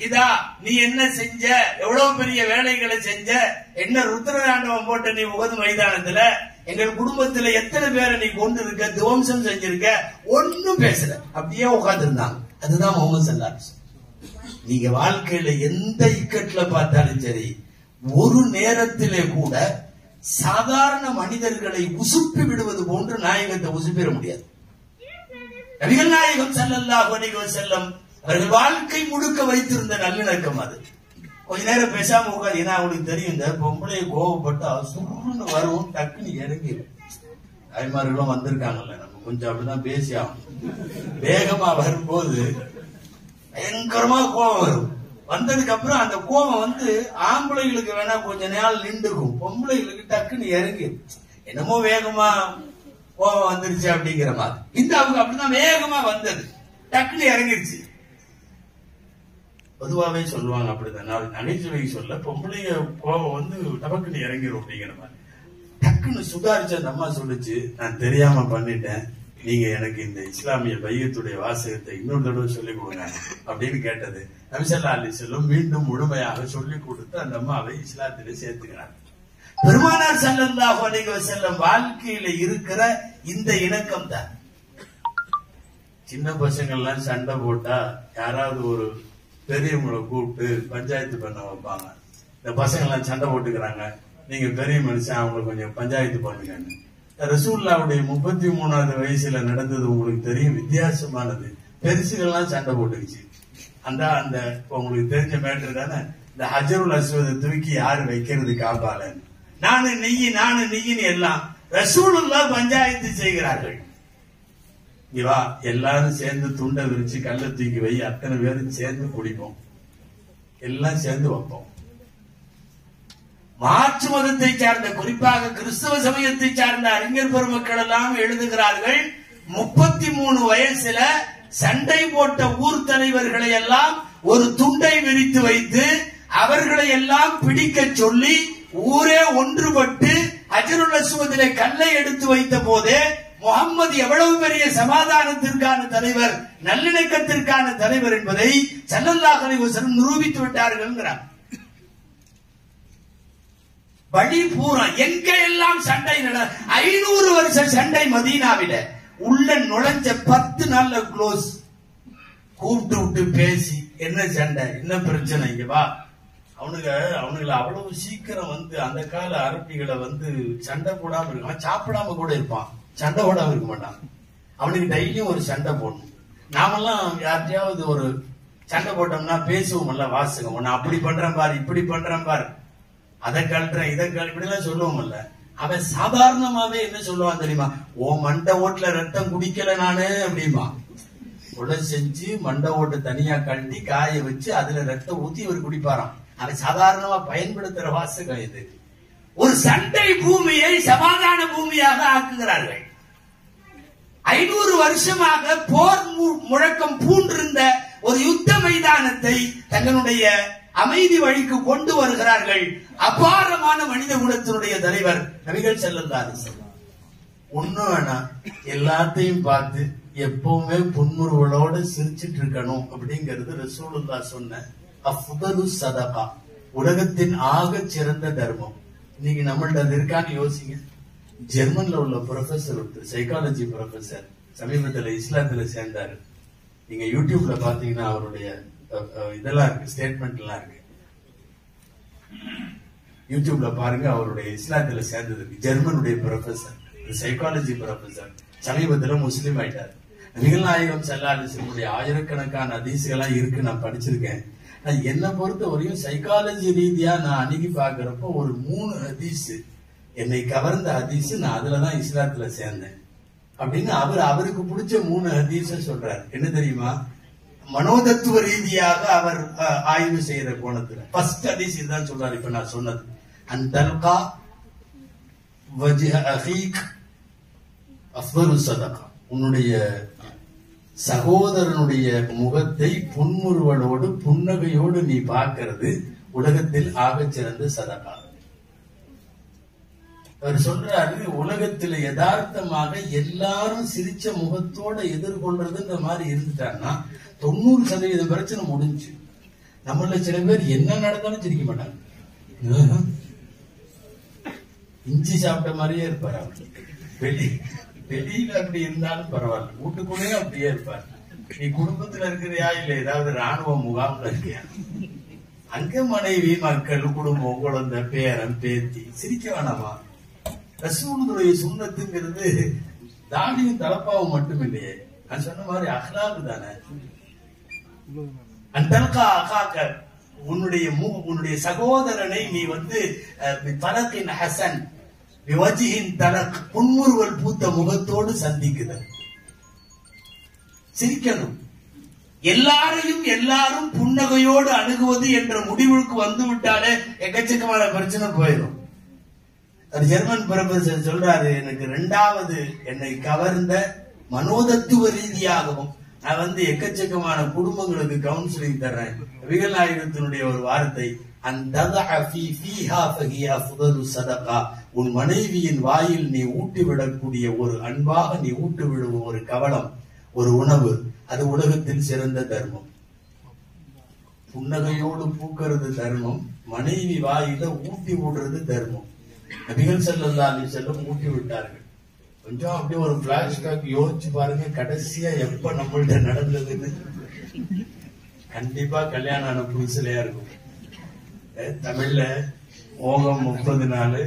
இதா? நீ என்ன செஞ்ச? எவ்வளவு பெரிய வேலைகளை செஞ்ச? என்ன ருத்ரதாண்டவம் போட்ட நீ உகது மைதானத்துல? எங்கள் குடும்பத்துல எத்தனை பேரை நீ கொண்டு இருக்க துவம்சம் செஞ்சிருக்க? ஒன்னும் பேசல. அப்படியே உட்கார்ந்து இருந்தாங்க அதுதான் முகமது சல்லாஸ் நீங்க வாழ்க்கையில எந்த இக்கட்ல பார்த்தாலும் சரி ஒரு நேரத்திலே கூட சாதாரண மனிதர்களை உசுப்பி விடுவது போன்று நாயகத்தை உசுப்பிட முடியாது. நபிகள் நாயகம் ஸல்லல்லாஹு அலைஹி வஸல்லம் அவர்கள் வாழ்க்கை முழுக்க வைத்திருந்த நல்லிணக்கம் அது. கொஞ்ச நேரம் பேசாம உட்காது ஏன்னா அவங்களுக்கு தெரியும் இந்த பொம்பளையை கோவப்பட்டா சுருன்னு வரும் டக்குன்னு இறங்கிடும் தாய்மார்களும் வந்திருக்காங்கல்ல நம்ம கொஞ்சம் அப்படிதான் பேசி ஆகணும். வேகமா வரும்போது பயங்கரமா கோபம் வரும். வந்ததுக்கு அப்புறம் அந்த கோபம் வந்து ஆம்பளைகளுக்கு வேணா கொஞ்ச நாள் நின்றுக்கும். பொம்பளைகளுக்கு டக்குன்னு இறங்கி என்னமோ வேகமா கோபம் வந்துருச்சு அப்படிங்கிற மாதிரி. இந்த அவங்க அப்படிதான் வேகமா வந்தது. டக்குன்னு இறங்கிருச்சு. பொதுவாவே சொல்லுவாங்க அப்படிதான். நான் நகைச்சுவை சொல்ல பொம்பளைங்க கோபம் வந்து டபக்குன்னு இறங்கிடும் அப்படிங்கிற மாதிரி. டக்குன்னு சுதாரிச்ச அந்த அம்மா சொல்லுச்சு நான் தெரியாம பண்ணிட்டேன். நீங்க எனக்கு இந்த இஸ்லாமிய பையத்துடைய வாசகத்தை இன்னொரு தடவை சொல்லிக் கொடுங்க அப்படின்னு கேட்டது. நபிசல்லா அலி செல்லும் மீண்டும் முழுமையாக சொல்லிக் கொடுத்து அந்த அம்மாவை இஸ்லாத்திலே சேர்த்துக்கிறாங்க பெருமானார் ஸல்லல்லாஹு அலைஹி செல்லும் வாழ்க்கையில இருக்கிற இந்த இணக்கம் தான். சின்ன பசங்கள்லாம் சண்டை போட்டா யாராவது ஒரு பெரியவங்களை கூப்பிட்டு பஞ்சாயத்து பண்ண வைப்பாங்க. இந்த பசங்க எல்லாம் சண்டை போட்டுக்கிறாங்க. நீங்க பெரிய மனுஷன் அவங்களை கொஞ்சம் பஞ்சாயத்து பண்ணுங்கன்னு. ரசூல்லாவுடைய முப்பத்தி மூணாவது வயசுல நடந்தது உங்களுக்கு தெரியும் வித்தியாசமானது. பெருசுகள்லாம் சண்டை போட்டுக்கிச்சு. அந்த அந்த உங்களுக்கு தெரிஞ்ச மேட்டர் தானே? இந்த ஹஜருல் அஸ்வதை தூக்கி யாரு வைக்கிறது காப்பாளன்னு நானு நெய்யி நானு நெய்யின்னு எல்லாம் ரசூலுல்லா பஞ்சாயத்து செய்கிறார்கள். இவா வா எல்லாரும் சேர்ந்து துண்டை விரிச்சு கல்ல தூக்கி வை அத்தனை பேரும் சேர்ந்து குடிப்போம். எல்லாம் சேர்ந்து வைப்போம். மாற்று மதத்தை சார்ந்த குறிப்பாக கிறிஸ்தவ சமயத்தை சார்ந்த அறிஞர் பெருமக்கள் எல்லாம் எழுதுகிறார்கள். முப்பத்தி மூணு வயசுல சண்டை போட்ட ஊர் தலைவர்களை எல்லாம் ஒரு துண்டை விரித்து வைத்து அவர்களை எல்லாம் பிடிக்க சொல்லி ஊரே ஒன்றுபட்டு அஜருல் அசுவதிலே கல்லை எடுத்து வைத்த போதே முகம்மது எவ்வளவு பெரிய சமாதானத்திற்கான தலைவர் நல்லிணக்கத்திற்கான தலைவர் என்பதை சல்லல்லாஹு அலைஹி நிரூபித்து விட்டார்கள் வழி பூரா எங்க எல்லாம் சண்டை நட ஐநூறு வருஷம் சண்டை மதீனாவில உள்ள நுழைஞ்ச பத்து நாள்ல க்ளோஸ். கூப்பிட்டு விட்டு பேசி என்ன சண்டை என்ன பிரச்சனை இங்க வா. அவனுங்க அவனுங்களை அவ்வளவு சீக்கிரம் வந்து அந்த கால அரபிகளை வந்து சண்டை போடாம இருக்கான் சாப்பிடாம கூட இருப்பான். சண்டை போடாம இருக்க மாட்டான். அவனுக்கு டெய்லியும் ஒரு சண்டை போடணும். நாமெல்லாம் யார்கிட்டயாவது ஒரு சண்டை போட்டோம்னா பேசுவோம்ல வாசகம் உன்னை அப்படி பண்றேன் பாரு இப்படி பண்றேன் பாரு. அதை கழட்டுறேன் இதை கழ சொல்லுவோம்ல. அவன் சாதாரணமாவே என்ன சொல்லுவான் தெரியுமா? ஓ மண்டை ஓட்டுல ரத்தம் குடிக்கல நானு அப்படிமா உடல் செஞ்சு மண்டை ஓட்டு தனியா கழட்டி காய வச்சு அதுல ரத்தம் ஊத்தி இவர் குடிப்பாராம். அவன் சாதாரணமா பயன்படுத்துற வாசகம் இது. ஒரு சண்டை பூமியை சமாதான பூமியாக ஆக்குகிறார்கள். ஐநூறு வருஷமாக போர் மு- முழக்கம் பூண்டிருந்த ஒரு யுத்த மைதானத்தை தங்களுடைய அமைதி வழிக்கு கொண்டு வருகிறார்கள். அபாரமான மனித குலத்தினுடைய தலைவர் நபிகள் செல்லந்தாரு ஒண்ணு வேணா எல்லாத்தையும் பார்த்து எப்பவுமே புன்முறுவலோட சிரிச்சிட்டு இருக்கணும் அப்படிங்கிறது ரசூலுல்லா சொன்ன அஃதலு சதகா. உலகத்தின் ஆக சிறந்த தர்மம். இன்னைக்கு நம்மள்ட்ட அது இருக்கான்னு யோசிங்க. ஜெர்மன்ல உள்ள ப்ரொஃபசர் ஒருத்தர் சைக்காலஜி ப்ரொஃபசர் சமீபத்துல இஸ்லாத்துல சேர்ந்தாரு. நீங்க யூடியூப்ல பாத்தீங்கன்னா அவருடைய இதெல்லாம் இருக்கு ஸ்டேட்மெண்ட் எல்லாம் இருக்கு. யூடியூப்ல பாருங்க அவருடைய இஸ்லாத்துல சேர்ந்ததுக்கு ஜெர்மனுடைய ப்ரொஃபசர் சைக்காலஜி ப்ரொஃபசர் சமீபத்துல முஸ்லீம் ஆயிட்டார். நபிகள் நாயகம் செல்லாலிசனுடைய ஆயிரக்கணக்கான அதிசயெல்லாம் இருக்கு நான் படிச்சிருக்கேன். ஆனா என்னை பொறுத்த வரையும் சைக்காலஜி ரீதியா நான் அணுகி பாக்குறப்போ ஒரு மூணு ஹதீஸ் என்னை கவர்ந்த ஹதீஸ் நான் அதுலதான் இஸ்லாத்துல சேர்ந்தேன். அப்படின்னு அவர் அவருக்கு பிடிச்ச மூணு ஹதீஸ சொல்றாரு. என்ன தெரியுமா? மனோதத்துவ ரீதியாக அவர் ஆய்வு செய்யற கோணத்துல. ஃபர்ஸ்ட் அதிசி தான் சொல்றாரு இப்ப நான் சொன்னது. அந்தல்கா சதகா. உன்னுடைய சகோதரனுடைய முகத்தை புன்முறுவலோடு புன்னகையோடு நீ பார்க்கிறது உலகத்தில் ஆகச் சிறந்த சதகா. அவர் சொல்றாரு உலகத்துல யதார்த்தமாக எல்லாரும் சிரிச்ச முகத்தோட எதிர்கொள்றதுன்ற மாதிரி இருந்துட்டாருன்னா தொண்ணூறு சதவீதம் பிரச்சனை முடிஞ்சு. நம்மள சில பேர் என்ன நடந்தாலும் சிரிக்க மாட்டாங்க. *laughs* இஞ்சி சாப்பிட்ட மாதிரியே இருப்பார் அவர். வெளி வெளியில அப்படி இருந்தாலும் பரவாயில்ல. வீட்டுக்குள்ளேயும் அப்படியே இருப்பார். நீ குடும்பத்துல இருக்கிறியா இல்ல ஏதாவது ராணுவ முகாம்ல இருக்கியா? அங்க மனைவி மக்கள் குடும்பம் குழந்தை பேரன் பேத்தி சிரிக்க வேணாமா? ரசூலுடைய சுண்ணத்துங்கிறது தாடியும் தலப்பாவும் மட்டும் இல்லையே நான் சொன்ன மாதிரி அஹ்லாக்கு தானே. அந்தல்கா அகாக்க உன்னுடைய உன்னுடைய சகோதரனை நீ வந்து அஹ், தலக்கின் ஹசன் விவஜியின் தலக் புன்முறுவல் பூத்த முகத்தோடு சந்திக்குதல். சிரிக்கணும். எல்லாரையும் எல்லாரும் புன்னகையோடு அணுகுவது என்ற முடிவுக்கு வந்து விட்டாலே எக்கச்சக்கமான பிரச்சனை போயிடும். அது ஜெர்மன் பிரபசர் சொல்றாரு எனக்கு ரெண்டாவது என்னை கவர்ந்த மனோதத்துவ ரீதியாகவும் நான் வந்து எக்கச்சக்கமான குடும்பங்களுக்கு கவுன்சிலிங் தர்றேன். நபிகள் ஆயுதத்தினுடைய ஒரு வார்த்தை அந்த சதகா. உன் மனைவியின் வாயில் நீ ஊட்டி விடக்கூடிய ஒரு அன்பாக நீ ஊட்டி விடுவோம் ஒரு கவலம் ஒரு உணவு. அது உலகத்தில் சிறந்த தர்மம். புன்னகையோடு பூக்கிறது தர்மம் மனைவி வாயில ஊட்டி விடுறது தர்மம். நபிகள் ஸல்லல்லாஹு அலைஹி செல்லம் ஊட்டி விட்டார்கள் கொஞ்சம் அப்படியே ஒரு பிளாஷ்பேக் யோசிச்சு பாருங்க கடைசியா எப்ப நம்மள்ட்ட நடந்ததுன்னு. கண்டிப்பா கல்யாணம் ஆன புதுசுலையா இருக்கும். தமிழ்ல ஓகம் முப்பது நாள்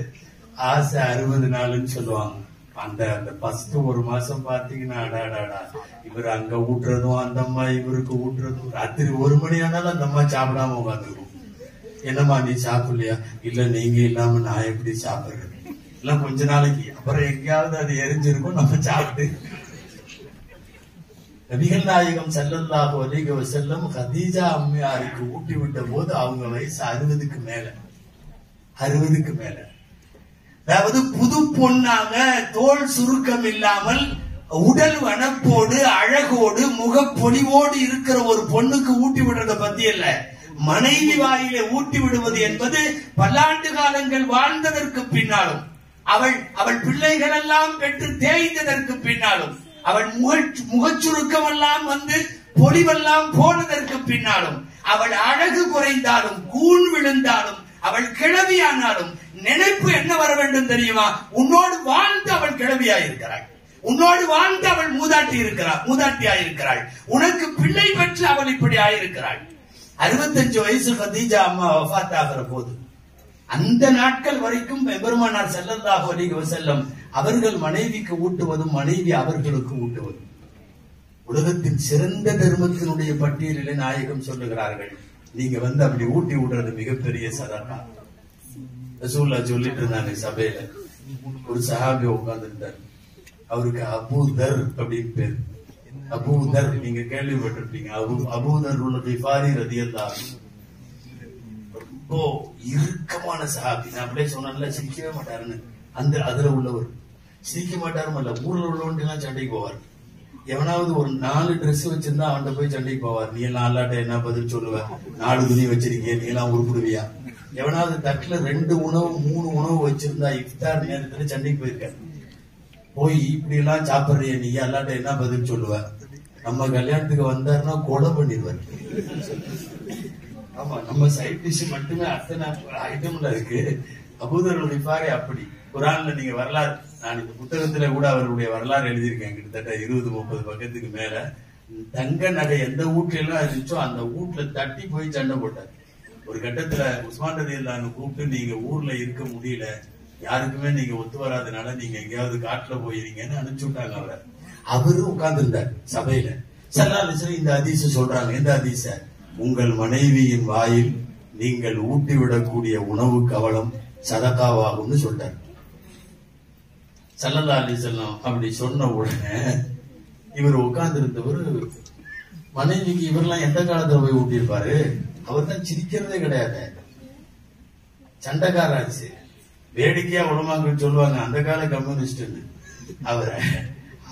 ஆசை அறுபது நாளுன்னு சொல்லுவாங்க. அந்த அந்த ஃபர்ஸ்ட் ஒரு மாசம் பாத்தீங்கன்னா அடாடாடா இவர் அங்க ஊட்டுறதும் அந்த அம்மா இவருக்கு ஊட்டுறதும். ராத்திரி ஒரு மணி ஆனாலும் அந்த அம்மா சாப்பிடாம உட்காந்துருக்கும் என்னம்மா நீ சாப்பிடலையா? இல்ல நீங்க இல்லாம நான் எப்படி சாப்பிடுறது? எல்லாம் கொஞ்ச நாளைக்கு அப்புறம் எங்கேயாவது அது எரிஞ்சிருக்கும் நம்ம சாப்பிட்டு. நபிகள் நாயகம் செல்லல்லாஹு அலிக வஸல்லம் கதீஜா அம்மையாருக்கு ஊட்டி விட்ட போது அவங்க வயசு அறுபதுக்கு மேல. அறுபதுக்கு மேல. அதாவது புது பொண்ணாக தோல் சுருக்கம் இல்லாமல் உடல் வனப்போடு அழகோடு முகப்பொலிவோடு இருக்கிற ஒரு பொண்ணுக்கு ஊட்டி விடுறத பத்தி இல்ல. மனைவி வாயிலே ஊட்டி விடுவது என்பது பல்லாண்டு காலங்கள் வாழ்ந்ததற்கு பின்னாலும் அவள் அவள் பிள்ளைகள் எல்லாம் பெற்று தேய்ந்ததற்கு பின்னாலும் அவள் முக முகச்சுருக்கம் எல்லாம் வந்து பொலிவெல்லாம் போனதற்கு பின்னாலும் அவள் அழகு குறைந்தாலும் கூண் விழுந்தாலும் அவள் கிழவியானாலும் நினைப்பு என்ன வர வேண்டும் தெரியுமா? உன்னோடு வாழ்ந்து அவள் கிழவியாயிருக்கிறாள். உன்னோடு வாழ்ந்து அவள் மூதாட்டி இருக்கிறாள் மூதாட்டி ஆயிருக்கிறாள் உனக்கு பிள்ளை பெற்று அவள் இப்படி ஆயிருக்கிறாள். அறுபத்தஞ்சு வயசு கதீஜா அம்மா வஃத் ஆகிற போது அந்த நாட்கள் வரைக்கும் பெருமானார் ஸல்லல்லாஹு அலைஹி செல்லம் அவர்கள் மனைவிக்கு ஊட்டுவதும் மனைவி அவர்களுக்கு ஊட்டுவதும். உலகத்தின் சிறந்த தர்மத்தினுடைய பட்டியலிலே நாயகம் சொல்லுகிறார்கள் நீங்க வந்து அப்படி ஊட்டி விடுறது மிகப்பெரிய சதகா. ரசூல்லா சொல்லிட்டு இருந்தாங்க சபையில. ஒரு சஹாபி உட்கார்ந்துட்டார். அவருக்கு அபூதர் அப்படின்னு பேர். அபூதர் நீங்க கேள்விப்பட்டிருப்பீங்க. அபு அபூதர் உள்ள கிஃபாரி ரதியல்லா ரொம்ப இறுக்கமான சஹாபி. நான் அப்படியே சொன்னேன்ல சிரிக்கவே மாட்டாருன்னு. அந்த அதுல உள்ளவர். சிரிக்க மாட்டாரும் இல்ல ஊர்ல உள்ளவன்ட்டு சண்டைக்கு போவார். எவனாவது ஒரு நாலு ட்ரெஸ் வச்சிருந்தா அவன்கிட்ட போய் சண்டைக்கு போவார். நீ எல்லாம் அல்லாட்ட என்ன பதில் சொல்லுவ? நாலு துணி வச்சிருக்கீங்க நீ எல்லாம் உருப்பிடுவியா? எவனாவது தட்டுல ரெண்டு உணவு மூணு உணவு வச்சிருந்தா இஃப்தார் நேரத்துல சண்டைக்கு போயிருக்காரு. போய் இப்படி எல்லாம் சாப்பிடுறிய நீ? எல்லாட்ட என்ன பதில் சொல்லுவ? நம்ம கல்யாணத்துக்கு வந்தாருன்னா கொலை பண்ணிடுவார். ஆமா நம்ம சைட் டிஷ் மட்டுமே அத்தனை ஐட்டம்ல இருக்கு. அபூதர் ரிஃபாரி அப்படி. குரான்ல நீங்க வரலாறு நான் இந்த புத்தகத்துல கூட அவருடைய வரலாறு எழுதியிருக்கேன் கிட்டத்தட்ட இருபது முப்பது பக்கத்துக்கு மேல. தங்க நகை எந்த வீட்டுல எல்லாம் இருந்துச்சோ அந்த வீட்டுல தட்டி போய் சண்டை போட்டார். ஒரு கட்டத்துல உஸ்மான் ரதி கூப்பிட்டு நீங்க ஊர்ல இருக்க முடியல. யாருக்குமே நீங்க ஒத்து வராதனால நீங்க எங்கேயாவது காட்டுல போயிருங்கன்னு அனுப்பிச்சு விட்டாங்க அவரை. அவரு உட்கார்ந்துருந்தார் சபையில. சல்லாலிசன் இந்த அதிச சொல்றாங்க. எந்த அதிச உங்கள் மனைவியின் வாயில் நீங்கள் ஊட்டி விடக்கூடிய உணவு கவலம் சதகாவாகும்னு சொல்றாரு. சல்லல்லா அலிசல்லாம் அப்படி சொன்ன உடனே இவர் உட்கார்ந்து இருந்தவர் மனைவிக்கு இவரெல்லாம் எந்த காலத்துல போய் ஊட்டியிருப்பாரு? அவர் தான் சிரிக்கிறதே கிடையாது. சண்டைக்காராச்சு வேடிக்கையா உலமாக்கள் சொல்லுவாங்க. அந்த கால கம்யூனிஸ்ட்னு அவரை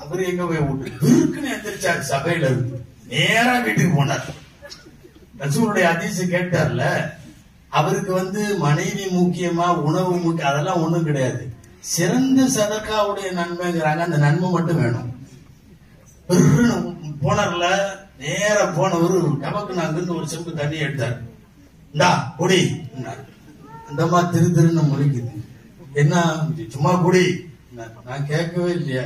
அவர் எங்க போய் விட்டு இருக்குன்னு எந்திரிச்சார் சபையில இருந்து. நேரா வீட்டுக்கு போனார். ரசூருடைய அதிசயம் கேட்டார்ல அவருக்கு வந்து மனைவி முக்கியமா உணவு முக்கியம் அதெல்லாம் ஒண்ணும் கிடையாது. சிறந்த சதக்காவுடைய நன்மைங்கிறாங்க. அந்த நன்மை மட்டும் வேணும். போனார்ல நேர போனவரு டபக்கு அங்கிருந்து ஒரு செம்பு தண்ணி எடுத்தார். இந்தா குடி என்றார். அந்த மாதிரி திரு திருன்னு முழிக்குது. என்ன சும்மா குடி. நான் கேட்கவே இல்லையா.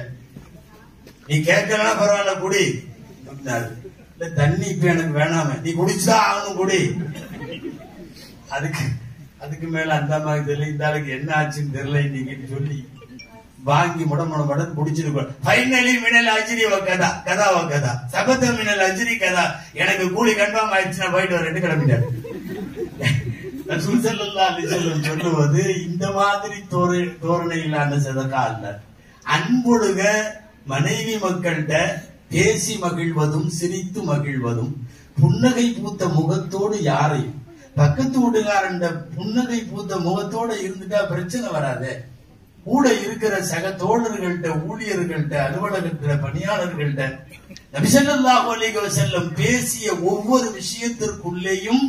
நீ கேட்கலன்னா பரவாயில்ல குடி அப்படின்னாரு. இல்ல தண்ணி இப்ப எனக்கு வேணாமே. நீ குடிச்சுதான் ஆகணும் குடி. அதுக்கு அதுக்கு மேல அந்த மாதிரி தெரியல. இந்த ஆளுக்கு என்ன ஆச்சுன்னு தெரியல இன்னைக்கு சொல்லி வாங்கி முட முட முட குடிச்சிருக்கோம் ஃபைனலி மினல் அஜிரி கதா கதா கதா. சபத மினல் அஜிரி கதா. எனக்கு கூலி கன்ஃபார்ம் ஆயிடுச்சு நான் போயிட்டு வரேன் கிளம்பிட்டேன் ரசூல் ஸல்லல்லாஹு அலைஹி வஸல்லம் சொல்லுவது இந்த மாதிரி தோரணை தோரணையிலான சதக்கா அல்ல. அன்பொழுக மனைவி மக்கள்கிட்ட பேசி மகிழ்வதும் சிரித்து மகிழ்வதும் புன்னகை பூத்த முகத்தோடு யாரையும் பக்கத்து வீட்டுக்காரன் புன்னகை பூத்த முகத்தோட இருந்துட்டா பிரச்சனை வராதே. கூட இருக்கிற சக தோழர்கள்ட்ட ஊழியர்கள்ட்ட அலுவலகத்துல பணியாளர்கள்ட்ட நபிசல்லாஹு அலைஹி வஸல்லம் பேசிய ஒவ்வொரு விஷயத்திற்குள்ளேயும்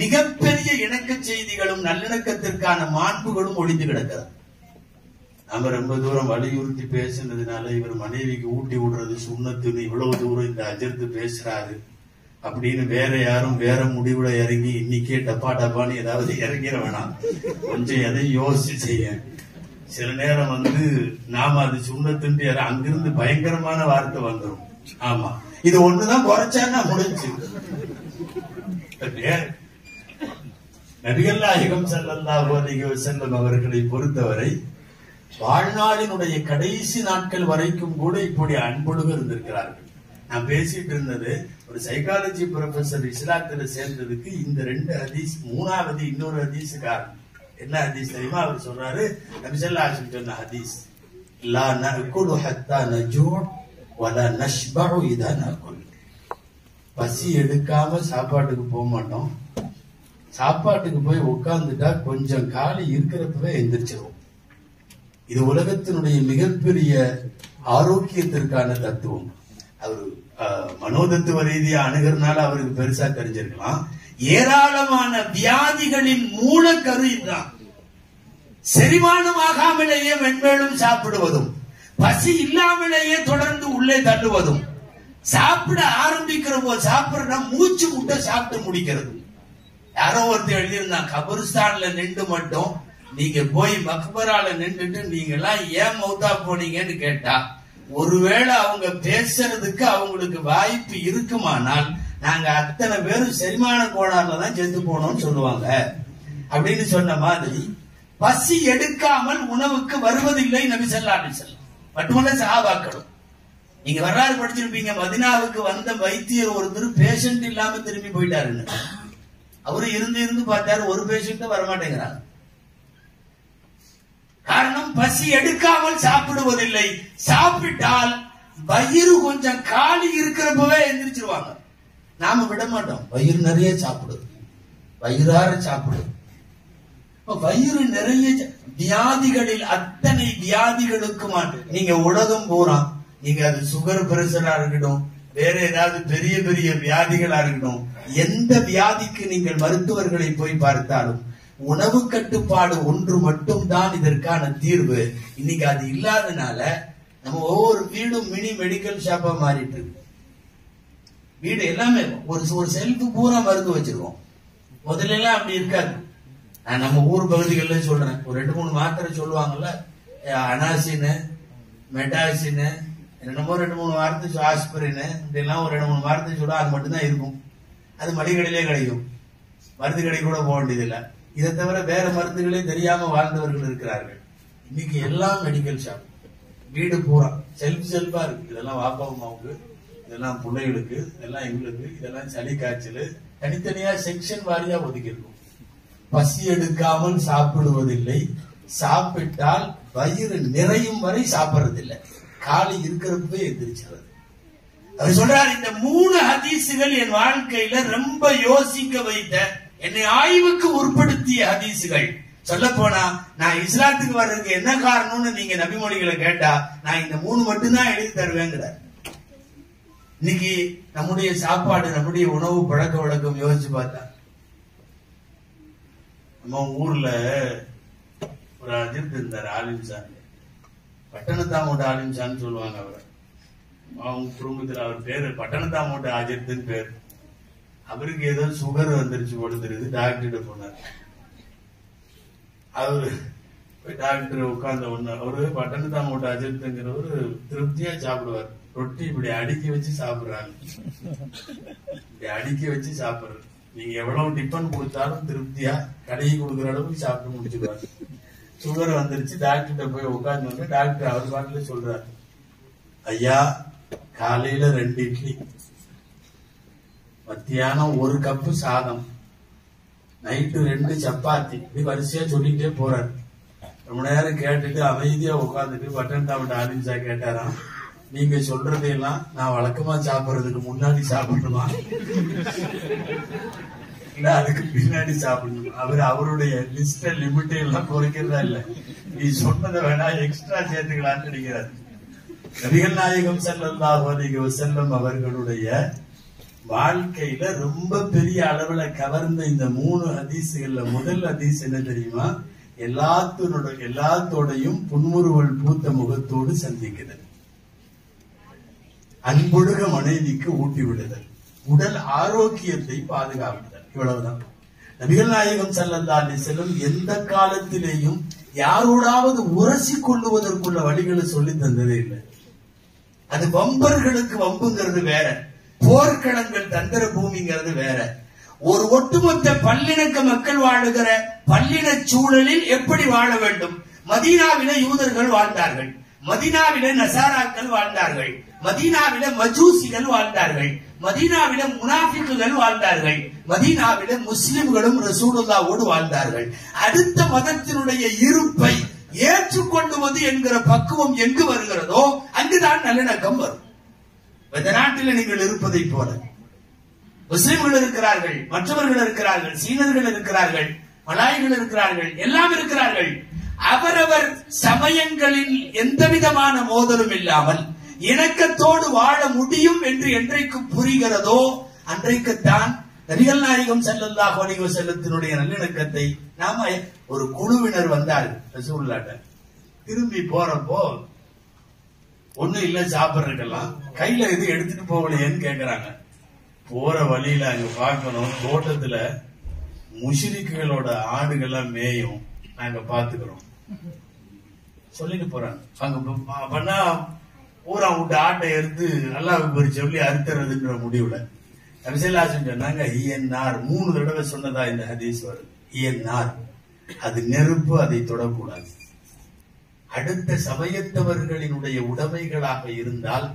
மிகப்பெரிய இணக்க செய்திகளும் நல்லிணக்கத்திற்கான மாண்புகளும் ஒளிந்து கிடக்கிறது. நம்ம ரொம்ப தூரம் வலியுறுத்தி பேசுனதுனால இவர் மனைவிக்கு ஊட்டி விடுறது சுண்ணத்துன்னு இவ்வளவு தூரம் இந்த அஜர்த்து பேசுறாரு. அப்படின்னு வேற யாரும் வேற முடிவுல இறங்கி இன்னைக்கே டப்பா டப்பான்னு ஏதாவது இறங்கிட வேணாம். கொஞ்சம் எதையும் யோசிச்சு செய்ய சில நேரம் வந்து நாம அது சுண்ணத்துன்ட்டு யாரும் அங்கிருந்து பயங்கரமான வார்த்தை வந்துரும். ஆமா. இது ஒண்ணுதான் குறைச்சான்னா முடிஞ்சு. நபிகள் நாயகம் ஸல்லல்லாஹு அலைஹி செல்லும் அவர்களை பொறுத்தவரை வாழ்நாளினுடைய கடைசி நாட்கள் வரைக்கும் கூட இப்படி அன்பொழுக இருந்திருக்கிறார்கள். நான் பேசிட்டு இருந்தது ஒரு சைக்காலஜி ப்ரொஃபசர் இஸ்லாத்துல சேர்ந்ததுக்கு இந்த ரெண்டு ஹதீஸ் மூணாவது இன்னொரு ஹதீஸ் காரணம் என்ன ஹதீஸ் தெரியுமா? அவர் சொல்றாரு நபிசல்லாஹு சொன்ன ஹதீஸ் லா நஅகுலு ஹத்தா நஜூ வலா நஷ்பரு இதா நஅகுல். பசி எடுக்காம சாப்பாட்டுக்கு போக மாட்டோம். சாப்பாட்டுக்கு போய் உட்கார்ந்துட்டா கொஞ்சம் காலி இருக்கிறப்பவே எந்திரிச்சிடும் இது உலகத்தினுடைய மிகப்பெரிய ஆரோக்கியத்திற்கான தத்துவம். அவர் அஹ், மனோதத்துவ ரீதியா அணுகிறனால அவருக்கு பெருசா தெரிஞ்சிருக்கலாம். ஏராளமான வியாதிகளின் மூலக்கரு இதுதான் செரிமானமாகாமலேயே மென்மேலும் சாப்பிடுவதும் பசி இல்லாமலேயே தொடர்ந்து உள்ளே தள்ளுவதும் சாப்பிட ஆரம்பிக்கிற போது சாப்பிடுற மூச்சு முட்டை சாப்பிட்டு முடிக்கிறது. யாரோ ஒருத்தர் எழுதியிருந்தான் கபருஸ்தான்ல நின்று மட்டும் நீங்க போய் மக்பரால நின்றுட்டு நீங்க எல்லாம் ஏன் மௌத்தா போனீங்கன்னு கேட்டா ஒருவேளை அவங்க பேசுறதுக்கு அவங்களுக்கு வாய்ப்பு இருக்குமானால் நாங்க அத்தனை பேரும் செரிமான கோளாறுல தான் செத்து போனோம்னு சொல்லுவாங்க. அப்படின்னு சொன்ன மாதிரி பசி எடுக்காமல் உணவுக்கு வருவதில்லை நபி சொல்லா செல்லும் மட்டுமல்ல சஹாபாக்களும். நீங்க வரலாறு படிச்சிருப்பீங்க. மதினாவுக்கு வந்த வைத்தியர் ஒருத்தர் பேஷண்ட் இல்லாம திரும்பி போயிட்டாருன்னு. அவரு இருந்து இருந்து பார்த்தாரு ஒரு பேஷண்ட்டும் வரமாட்டேங்கிறாங்க. காரணம் பசி எடுக்காமல் சாப்பிடுவதில்லை. சாப்பிட்டால் வயிறு கொஞ்சம் காலி இருக்கிறப்பவே எந்திரிச்சிருவாங்க. நாம விட மாட்டோம். வயிறு நிறைய சாப்பிடு. வயிறார சாப்பிடு. வயிறு நிறைய வியாதிகளில் அத்தனை வியாதிகளுக்குமா நீங்க உலகம் பூரா நீங்க அது சுகர் பிரஷரா இருக்கட்டும் வேற ஏதாவது பெரிய பெரிய வியாதிகளா இருக்கட்டும் எந்த வியாதிக்கு நீங்கள் மருத்துவர்களை போய் பார்த்தாலும் உணவு கட்டுப்பாடு ஒன்று மட்டும்தான் இதற்கான தீர்வு. இன்னைக்கு அது இல்லாதனால நம்ம ஒவ்வொரு வீடும் மினி மெடிக்கல் ஷாப்பா மாறிட்டு இருக்கு. வீடு எல்லாமே ஒரு ஒரு செல்ஃபு பூரா மருந்து வச்சிருக்கோம். முதல்ல எல்லாம் அப்படி இருக்காது. நான் நம்ம ஊர் பகுதிகளில் சொல்றேன். ஒரு ரெண்டு மூணு மாத்திரை சொல்லுவாங்கல்ல அனாசின்னு மெட்டாசின் என்னமோ ரெண்டு மூணு வாரத்துக்கு ஆஸ்பிரின் இப்படிலாம் ஒரு ரெண்டு மூணு வாரத்துக்கு சொல்ல அது மட்டும்தான் இருக்கும். அது மளிகடையிலே கிடைக்கும். மருந்து கடை கூட போக வேண்டியதில்லை. இதை தவிர வேற மருந்துகளே தெரியாம வாழ்ந்தவர்கள் இருக்கிறார்கள். இன்னைக்கு எல்லாம் மெடிக்கல் ஷாப் வீடு பூரா. செல்ஃப் செல்ஃபா இருக்கு. இதெல்லாம் வாப்பாவும் அம்மாவுக்கு இதெல்லாம் பிள்ளைகளுக்கு இதெல்லாம் எங்களுக்கு இதெல்லாம் சளி காய்ச்சல் தனித்தனியா செக்ஷன் வாரியா ஒதுக்கிருக்கும் பசி எடுக்காமல் சாப்பிடுவதில்லை. சாப்பிட்டால் வயிறு நிறையும் வரை சாப்பிடுறதில்லை. காலை இருக்கிறப்பவே எந்திரிச்சிடுறது. அவர் சொல்றார் இந்த மூணு ஹதீசுகள் என் வாழ்க்கையில ரொம்ப யோசிக்க வைத்த என்னை ஆய்வுக்கு உட்படுத்திய ஹதீசுகள். சொல்ல போனா நான் இஸ்லாத்துக்கு வர்றதுக்கு என்ன காரணம்னு நீங்க நபிமொழிகளை கேட்டா நான் இந்த மூணு மட்டும்தான் எழுதி தருவேங்கிறார். இன்னைக்கு நம்முடைய சாப்பாடு நம்முடைய உணவு பழக்க வழக்கம் யோசிச்சு பார்த்தா. நம்ம ஊர்ல ஒரு அஜித் இருந்தார் ஆலிம் சார். பட்டணத்தாமோட ஆலிம் சொல்லுவாங்க அவர். அவங்க குடும்பத்துல அவர் பேரு பட்டணத்தாமோட அஜித்துன்னு பேர். அவருக்கு ஏதோ சுகர் வந்துருச்சு கொடுத்துருது டாக்டர்கிட்ட போனார். அவரு போய் டாக்டர் உட்கார்ந்த ஒண்ணு அவரு பட்டணத்தாமோட அஜித்துங்கிறவர் திருப்தியா சாப்பிடுவார். ரொட்டி இப்படி அடுக்கி வச்சு சாப்பிடுறாங்க. இப்படி அடுக்கி வச்சு சாப்பிடுறது. நீங்க எவ்வளவு டிஃபன் கொடுத்தாலும் திருப்தியா கடையை கொடுக்குற அளவுக்கு சாப்பிட்டு முடிச்சுடுவாரு சுகர் வந்துருச்சு டாக்டர்கிட்ட போய் உட்கார்ந்து டாக்டர் அவர் பாட்டுல சொல்றாரு. ஐயா காலையில ரெண்டு இட்லி மத்தியானம் ஒரு கப்பு சாதம் நைட்டு ரெண்டு சப்பாத்தி. இப்படி வரிசையா சொல்லிட்டே போறாரு. ரொம்ப நேரம் கேட்டுட்டு அமைதியா உட்காந்துட்டு பட்டன் தாமட்ட ஆரஞ்சா கேட்டாராம். நீங்க சொல்றதையெல்லாம் நான் வழக்கமா சாப்பிடுறதுக்கு முன்னாடி சாப்பிடணுமா? இல்ல அதுக்கு பின்னாடி சாப்பிடணும்? அவர் அவருடைய லிஸ்ட லிமிட் எல்லாம் குறைக்கிறதா இல்ல. நீ சொன்னதை வேணா எக்ஸ்ட்ரா சேர்த்துக்கலான்னு நினைக்கிறார். நபிகள் நாயகம் ஸல்லல்லாஹு அலைஹி அவர்களுடைய வாழ்க்கையில ரொம்ப பெரிய அளவுல கவர்ந்த இந்த மூணு ஹதீசுகள்ல முதல் ஹதீஸ் என்ன தெரியுமா? எல்லாத்தோட எல்லாத்தோடையும் புன்முறுவல் பூத்த முகத்தோடு சந்திக்கிறது. அன்பொழுக மனைவிக்கு ஊட்டி விடுதல் உடல் ஆரோக்கியத்தை பாதுகாப்புதல் இவ்வளவுதான். நபிகள் நாயகம் செல்லந்தாண்டி செல்லும் எந்த காலத்திலேயும் யாரோடாவது உரசி கொள்ளுவதற்குள்ள வழிகளை சொல்லி தந்ததே இல்லை. அது வம்பர்களுக்கு வம்புங்கிறது வேற. போர்க்களங்கள் தந்திர பூமிங்கிறது வேற. ஒரு ஒட்டுமொத்த பல்லிணக்க மக்கள் வாழுகிற பல்லின சூழலில் எப்படி வாழ வேண்டும்? மதீனாவில யூதர்கள் வாழ்ந்தார்கள். மதீனாவில நசாராக்கள் வாழ்ந்தார்கள். மதீனாவில மஜூசிகள் வாழ்ந்தார்கள். மதீனாவில முனாஃபிக்குகள் வாழ்ந்தார்கள். மதீனாவில முஸ்லிம்களும் ரசூலுல்லாவோடு வாழ்ந்தார்கள். அடுத்த மதத்தினுடைய இருப்பை ஏற்றுக்கொள்ளுவது என்கிற பக்குவம் எங்கு வருகிறதோ அங்குதான் நல்லிணக்கம் வரும். இந்த நாட்டில் நீங்கள் இருப்பதை போல. முஸ்லிம்கள் இருக்கிறார்கள் மற்றவர்கள் இருக்கிறார்கள் சீனர்கள் இருக்கிறார்கள் மலாய்கள் இருக்கிறார்கள் எல்லாம் இருக்கிறார்கள். அவரவர் சமயங்களில் எந்த விதமான மோதலும் இல்லாமல் இணக்கத்தோடு வாழ முடியும் என்று என்றைக்கு புரிகிறதோ அன்றைக்குத்தான் நபிகள் நாயகம் செல்லல்லா அலைஹி செல்லத்தினுடைய நல்லிணக்கத்தை நாம ஒரு குழுவினர் வந்தார்கள் திரும்பி போறப்போ ஒண்ணும் இல்ல சாப்பிடுறதுக்கெல்லாம். கையில எது எடுத்துட்டு போகலையேன்னு கேக்குறாங்க. போற வழியில அங்க பார்க்கணும். தோட்டத்துல முஷிரிக்குகளோட ஆடுகள்லாம் மேயும். நாங்க பாத்துக்கிறோம் சொல்லிட்டு போறாங்க. அங்க பண்ணா பூரா விட்டு ஆட்டை எடுத்து அல்லாவுக்கு ஒரு சொல்லி அறுத்துறதுன்ற முடிவுல நபிசல்லாசன் சொன்னாங்க இஎன்ஆர் மூணு தடவை சொன்னதா இந்த ஹதீஸ் வரும் இஎன்ஆர் அது நெருப்பு அதை தொடக்கூடாது. அடுத்த சமயத்தவர்களினுடைய உடைமைகளாக இருந்தால்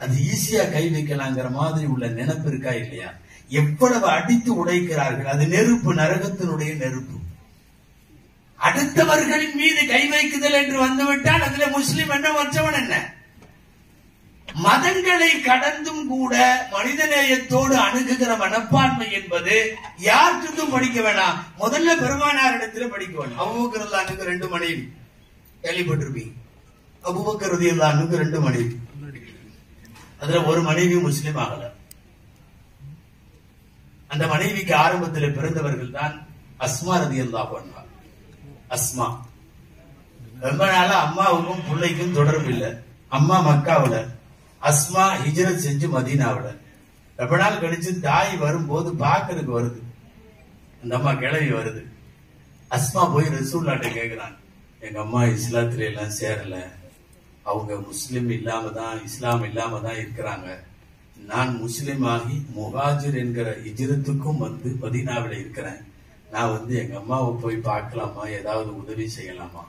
அது ஈஸியா கை வைக்கலாங்கிற மாதிரி உள்ள நினைப்பு இருக்கா இல்லையா? எவ்வளவு அடித்து உடைக்கிறார்கள். அது நெருப்பு நரகத்தினுடைய நெருப்பு. அடுத்தவர்களின் மீது கை வைக்குதல் என்று வந்துவிட்டால் அதுல முஸ்லிம் என்ன வச்சவன் என்ன? மதங்களை கடந்தும் கூட மனிதநேயத்தோடு அணுகுகிற மனப்பான்மை என்பது யார்கிட்டும் படிக்க வேணாம். முதல்ல பெருமானாரிடத்துல படிக்க வேணும். அபுபக்கர் ரெண்டு மனைவி. கேள்விப்பட்டிருப்பீங்க. அபுபக்கர் ரெண்டு மனைவி. அதுல ஒரு மனைவி முஸ்லீம் ஆகல. அந்த மனைவிக்கு ஆரம்பத்தில் பிறந்தவர்கள் தான் அஸ்மா ரதியல்லாஹு அன்ஹா. அஸ்மா. ரொம்ப நாளா அம்மாவுக்கும் பிள்ளைக்கும் தொடர்பு இல்லை. அம்மா மக்காவுல. அஸ்மா ஹிஜ்ரத் செஞ்சு மதீனாவில். ரொம்ப நாள் கழிச்சு தாய் வரும்போது பார்க்கறதுக்கு வருது. அந்த அம்மா கிளவி வருது. அஸ்மா போய் ரசூல்லாட்ட கேக்குறான். எங்க அம்மா இஸ்லாத்துல எல்லாம் சேரல. அவங்க முஸ்லிம் இல்லாம தான் இஸ்லாம் இல்லாம தான் இருக்கிறாங்க. நான் முஸ்லிம் ஆகி முஹாஜிர் என்கிற இஜிரத்துக்கும் வந்து மதீனாவில் இருக்கிறேன். நான் வந்து எங்க அம்மாவை போய் பார்க்கலாமா? ஏதாவது உதவி செய்யலாமா?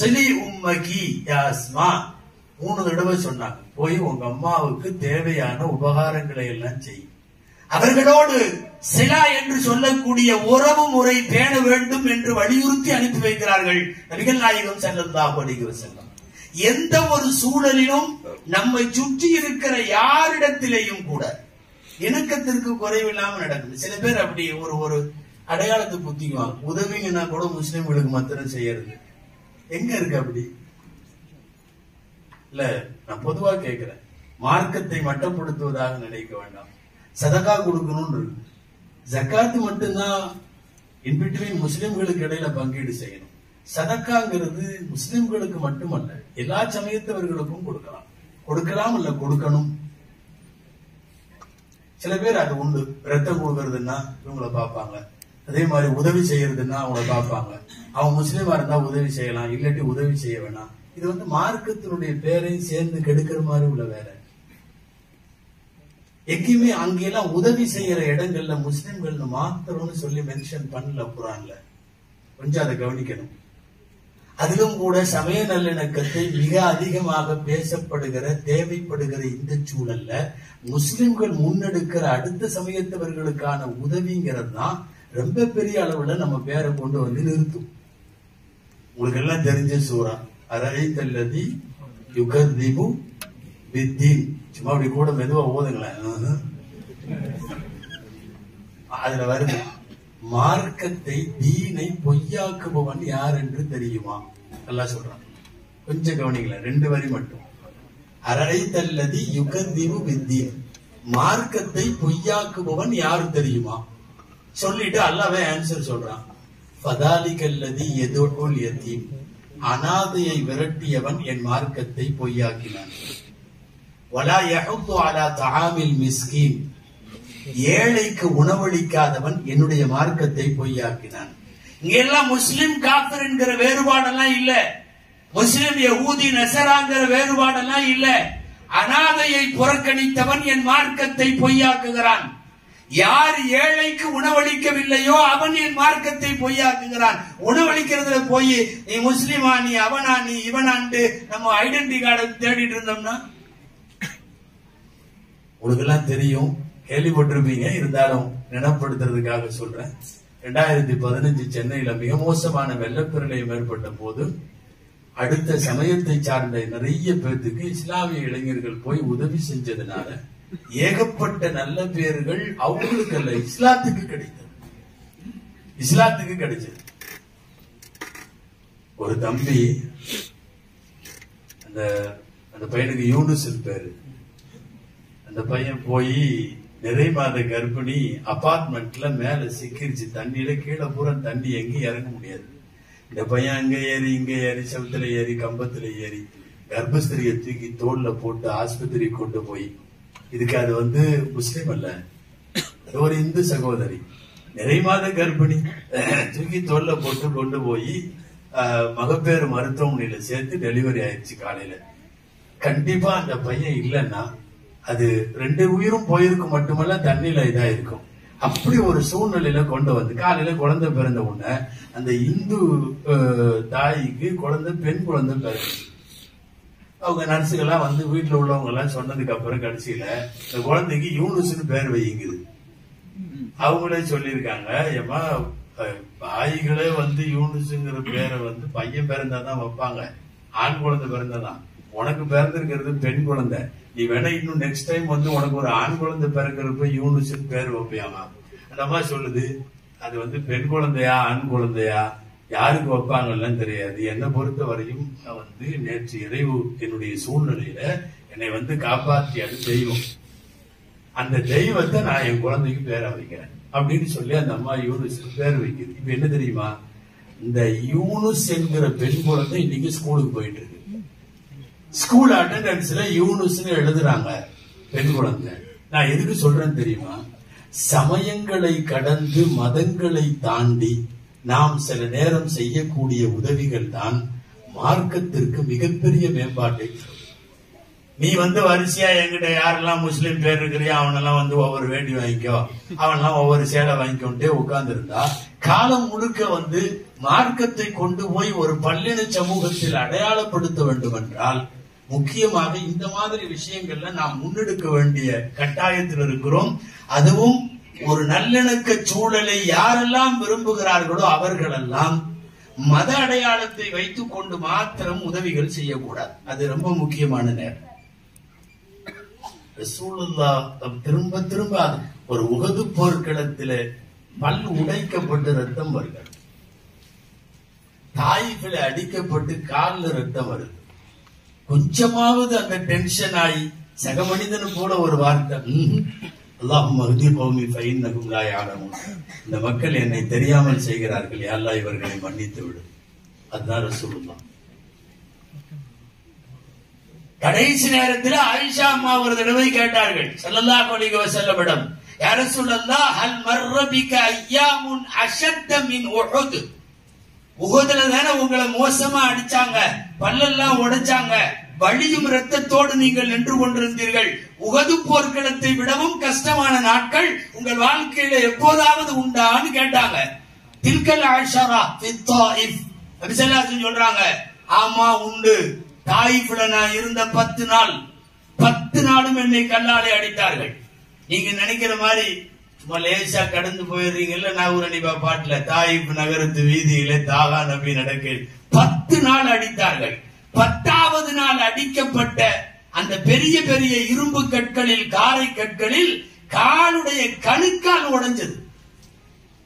சிலி உம்மகி யாஸ்மா மூணு தடவை சொன்னாங்க போய் உங்க அம்மாவுக்கு தேவையான உபகாரங்களை எல்லாம் செய். அவர்களோடு சிலா என்று சொல்லக்கூடிய உறவு முறை பேண வேண்டும் என்று வலியுறுத்தி அனுப்பி வைக்கிறார்கள் நபிகள் நாயகம் ஸல்லல்லாஹு அலைஹி வஸல்லம். எந்த ஒரு சூழலிலும் நம்மை சுற்றி இருக்கிற யாரிடத்திலேயும் கூட இணக்கத்திற்கு குறைவில்லாம நடக்குது. சில பேர் அப்படி ஒரு ஒரு அடையாளத்தை குத்திக்குவாங்க. உதவிங்கன்னா கூட முஸ்லிம்களுக்கு மத்திரம் செய்யறது. எங்க இருக்கு அப்படி? இல்ல நான் பொதுவா கேட்கிறேன் மார்க்கத்தை மட்டப்படுத்துவதாக நினைக்க வேண்டாம். சதகா கொடுக்கணும்னு இருக்கு. ஜக்காத்து மட்டும்தான் இன்பிட்வீன் முஸ்லிம்களுக்கு இடையில பங்கீடு செய்யணும். சதக்காங்கிறது முஸ்லிம்களுக்கு மட்டுமல்ல எல்லா சமயத்தவர்களுக்கும் கொடுக்கலாம். கொடுக்கலாம் இல்ல கொடுக்கணும். சில பேர் அது உண்டு. ரத்தம் கொடுக்கறதுன்னா இவங்கள பார்ப்பாங்க. அதே மாதிரி உதவி செய்யறதுன்னா அவங்கள பார்ப்பாங்க. அவங்க முஸ்லீமா இருந்தா உதவி செய்யலாம் இல்லாட்டி உதவி செய்ய வேணாம். இது வந்து மார்க்கத்தினுடைய பேரையும் சேர்ந்து கெடுக்கிற மாதிரி உள்ள வேலை. எங்கேயுமே அங்கெல்லாம் உதவி செய்யற இடங்கள்ல முஸ்லிம்கள் மாத்திரம்னு சொல்லி மென்ஷன் பண்ணல குரான்ல. கொஞ்சம் அதை கவனிக்கணும். அதிலும் கூட சமய நல்லிணக்கத்தை மிக அதிகமாக பேசப்படுகிற தேவைப்படுகிற இந்த சூழல்ல முஸ்லிம்கள் முன்னெடுக்கிற அடுத்த சமயத்தவர்களுக்கான உதவிங்கிறது தான் ரொம்ப பெரிய அளவுல நம்ம பேரை கொண்டு வந்து நிறுத்தும். உங்களுக்கு எல்லாம் தெரிஞ்ச சூறா. அரைத்தல்லதி யுகர்திபு வித்தீன் சும்மா அப்படி கூட மெதுவா ஓதுங்களேன் அதுல வருது மார்க்கத்தை தீனை பொய்யாக்குபவன் யார் என்று தெரியுமா நல்லா சொல்றான் கொஞ்சம் கவனிங்களேன் ரெண்டு வரி மட்டும் அரைத்தல்லதி யுகந்திவு வித்தீன் மார்க்கத்தை பொய்யாக்குபவன் யார் தெரியுமா சொல்லிட்டு அல்லாவே ஆன்சர் சொல்றான் பதாலிகல்லதி எதோல் எத்தீம் அனாதையை விரட்டியவன் என் மார்க்கத்தை பொய்யாக்கினான். வலா யஹுத்து அலா தஆமில் மிஸ்கீன். ஏழைக்கு உணவளிக்காதவன் என்னுடைய மார்க்கத்தை பொய்யாக்கினான். இங்க எல்லாம் முஸ்லிம் காஃபிர் என்கிற வேறுபாடெல்லாம் இல்ல. முஸ்லிம் யஹூதி நசராங்கிற வேறுபாடெல்லாம் இல்ல. அனாதையை புறக்கணித்தவன் என் மார்க்கத்தை பொய்யாக்குகிறான். யார் ஏழைக்கு உணவளிக்கவில்லையோ அவன் என் மார்க்கத்தை பொய்யாக்குகிறான். உணவளிக்கிறதுல போய் நீ முஸ்லிமா நீ அவனா நீ இவனான்ட்டு நம்ம ஐடென்டி கார்டை தேடிட்டு இருந்தோம்னா? உங்களுக்கு எல்லாம் தெரியும் கேள்விப்பட்டிருப்பீங்க இருந்தாலும் நினைப்படுத்துறதுக்காக சொல்றேன். ரெண்டாயிரத்தி பதினஞ்சு சென்னையில மிக மோசமான வெள்ளப்பிரளயம் ஏற்பட்ட போது அடுத்த சமயத்தை சார்ந்த நிறைய பேர்த்துக்கு இஸ்லாமிய இளைஞர்கள் போய் உதவி செஞ்சதுனால ஏகப்பட்ட நல்ல பேர்கள் அவங்களுக்கு அல்ல இஸ்லாத்துக்கு கிடைத்தது. இஸ்லாத்துக்கு கிடைச்சது. ஒரு தம்பி அந்த அந்த பையனுக்கு யூனுஸ் பேரு அந்த பையன் போய் நிறை மாத கர்ப்பிணி அபார்ட்மெண்ட்ல மேல சிக்கிருச்சு தண்ணியில கீழே பூரா தண்ணி எங்கேயும் இறங்க முடியாது. இந்த பையன் அங்க ஏறி இங்க ஏறி செவத்துல ஏறி கம்பத்துல ஏறி கர்ப்பஸ்திரியை தூக்கி தோல்ல போட்டு ஆஸ்பத்திரி கொண்டு போய் இதுக்கு அது வந்து முஸ்லீம் அல்ல. அது ஒரு இந்து சகோதரி. நிறை மாத கர்ப்பிணி. தூக்கி தோல்ல போட்டு கொண்டு போய் ஆஹ், மகப்பேறு மருத்துவமனையில சேர்த்து டெலிவரி ஆயிடுச்சு காலையில. கண்டிப்பா அந்த பையன் இல்லைன்னா அது ரெண்டு உயிரும் போயிருக்கும் மட்டுமல்ல தண்ணியில இதா இருக்கும் அப்படி ஒரு சூழ்நிலையில கொண்டு வந்து காலையில குழந்தை பிறந்த உடனே அந்த இந்து தாய்க்கு குழந்தை பெண் குழந்தை பிறகு அவங்க நர்ஸுகள்லாம் வந்து வீட்டுல உள்ளவங்க எல்லாம் சொன்னதுக்கு அப்புறம் கடைசியில இந்த குழந்தைக்கு யூனுஸ்னு பேர் வையுங்குது. அவங்களே சொல்லியிருக்காங்க ஏமா பாய்களே வந்து யூனுஸுங்கிற பேரை வந்து பையன் பிறந்தாதான் வைப்பாங்க. ஆண் குழந்தை பிறந்ததான் உனக்கு பிறந்திருக்கிறது பெண் குழந்தை. நீ வேணா இன்னும் நெக்ஸ்ட் டைம் வந்து உனக்கு ஒரு ஆண் குழந்தை பிறக்கிறப்ப யூனுஸ்னு பேர் வைப்பியாமா? அந்த மாதிரி சொல்லுது அது வந்து பெண் குழந்தையா ஆண் குழந்தையா? யாருக்கு வைப்பாங்கன்னு தெரியாது. என்னை பொறுத்த வரையும் நான் வந்து நேற்று இறைவு என்னுடைய சூழ்நிலையில என்னை வந்து காப்பாற்றியது தெய்வம். அந்த தெய்வத்தை நான் என் குழந்தைக்கு பேரை வைக்கிறேன் அப்படின்னு சொல்லி அந்த அம்மா யூனுஸ்க்கு பேர் வைக்கிறது இப்ப என்ன தெரியுமா? இந்த யூனுஸ் என்கிற பெண் குழந்தை இன்னைக்கு ஸ்கூலுக்கு போயிட்டு இருக்கு. ஸ்கூல் அட்டண்டன்ஸ்ல யூனுஸ்னு எழுதுறாங்க பெண் குழந்தை. நான் எதுக்கு சொல்றேன்னு தெரியுமா? சமயங்களை கடந்து மதங்களை தாண்டி நாம் சில நேரம் செய்யக்கூடிய உதவிகள் தான் மார்க்கத்திற்கு மிகப்பெரிய மேம்பாட்டை நீ வந்து வரிசையா என்கிட்ட யாரெல்லாம் முஸ்லீம் பேர் இருக்கிறியா அவனெல்லாம் வந்து ஒவ்வொரு வேண்டி வாங்கிக்கோ. அவனெல்லாம் ஒவ்வொரு சேலை வாங்கிக்கொண்டே உட்கார்ந்து இருந்தா காலம் முழுக்க வந்து மார்க்கத்தை கொண்டு போய் ஒரு பல்லின சமூகத்தில் அடையாளப்படுத்த வேண்டும் என்றால் முக்கியமாக இந்த மாதிரி விஷயங்கள்ல நாம் முன்னெடுக்க வேண்டிய கட்டாயத்தில் இருக்கிறோம். அதுவும் ஒரு நல்லிணக்க சூழலை யாரெல்லாம் விரும்புகிறார்களோ அவர்களெல்லாம் மத அடையாளத்தை வைத்துக் கொண்டு மாத்திரம் உதவிகள் செய்யக்கூடாது. அது ரொம்ப முக்கியமான நேரம். திரும்ப திரும்ப ஒரு உகது போர்க்களத்திலே பல் உடைக்கப்பட்டு ரத்தம் வருகிறது. தாய்களை அடிக்கப்பட்டு கால்ல ரத்தம் வருது கொஞ்சமாவது அந்த டென்ஷன் ஆகி சக மனிதனு கூட ஒரு வார்த்தை அல்லாஹும் மஹதி பௌமி ஃபைன்னகும் லா யாலமூன். இந்த மக்கள் என்னை தெரியாமல் செய்கிறார்கள். யா அல்லாஹ் இவர்களை மன்னித்து விடு. அதுதான் ரசூலுல்லா கடைசி நேரத்தில் ஆயிஷா அம்மா ஒரு தடவை கேட்டார்கள். செல்லல்லா அலைஹி செல்லப்படம் யார சொல்லல்லா ஹல் மர்ரபிக ஐயா முன் அஷத்த மின் உஹுத்? உகதுல தானே உங்களை மோசமா அடிச்சாங்க பல்லெல்லாம் உடைச்சாங்க. வழியும் ரத்தத்தோடு நீங்கள் நின்று கொண்டிருந்தீர்கள். உகது போர்க்களத்தை விடவும் கஷ்டமான நாட்கள் உங்கள் வாழ்க்கையில எப்போதாவது உண்டான்னு கேட்டாங்க. தில்கல் ஆஷரா அபிசல்லாசன் சொல்றாங்க ஆமா உண்டு. தாயிஃப்ல நான் இருந்த பத்து நாள் பத்து நாளும் என்னை கல்லாலே அடித்தார்கள். நீங்க நினைக்கிற மாதிரி சும்மா லேசா கடந்து போயிடுறீங்கல்ல நாகூர் அனிபா பாட்டுல தாயிப் நகரத்து வீதியில தாகா நபி நடக்க. பத்து நாள் அடித்தார்கள். பத்தாவது நாள் அடிக்கப்பட்ட அந்த பெரிய பெரிய இரும்பு கற்களில் காரை கற்களில் காலுடைய கணுக்கால் உடைஞ்சது.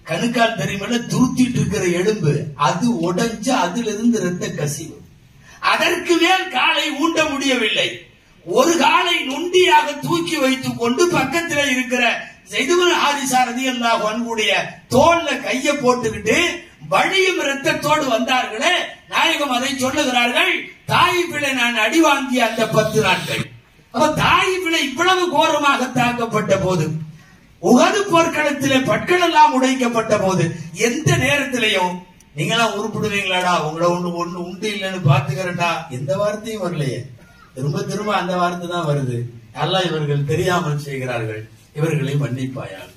கணுக்கால் தெரியுமல துருத்திட்டு இருக்கிற எலும்பு. அது உடைஞ்சு அதுல இருந்து ரத்த கசிவு. அதற்கு மேல் காலை ஊண்ட முடியவில்லை. ஒரு காலை நொண்டியாக தூக்கி வைத்துக் கொண்டு பக்கத்தில் இருக்கிற செய்துவன் ஆதிசாரதி அல்லாஹ் அன்புடைய தோல்ல கைய போட்டுக்கிட்டு வழியும் ரத்தத்தோடு வந்தார்களே. நாயகம் அதை சொல்லுகிறார்கள் தாய் பிள்ளை நான் அடி வாங்கிய அந்த பத்து நாட்கள். அப்ப தாய் பிள்ளை இவ்வளவு கோரமாக தாக்கப்பட்ட போது உகது போர்க்களத்திலே பட்கள் எல்லாம் உடைக்கப்பட்ட போது எந்த நேரத்திலையும் நீங்களாம் உருப்பிடுவீங்களாடா உங்களை ஒண்ணு ஒண்ணு உண்டு இல்லைன்னு பாத்துக்கிறேன்டா எந்த வார்த்தையும் வரலையே. திரும்ப திரும்ப அந்த வார்த்தை தான் வருது. எல்லாம் இவர்கள் தெரியாமல் செய்கிறார்கள். இவர்களை மன்னிப்பாயால்.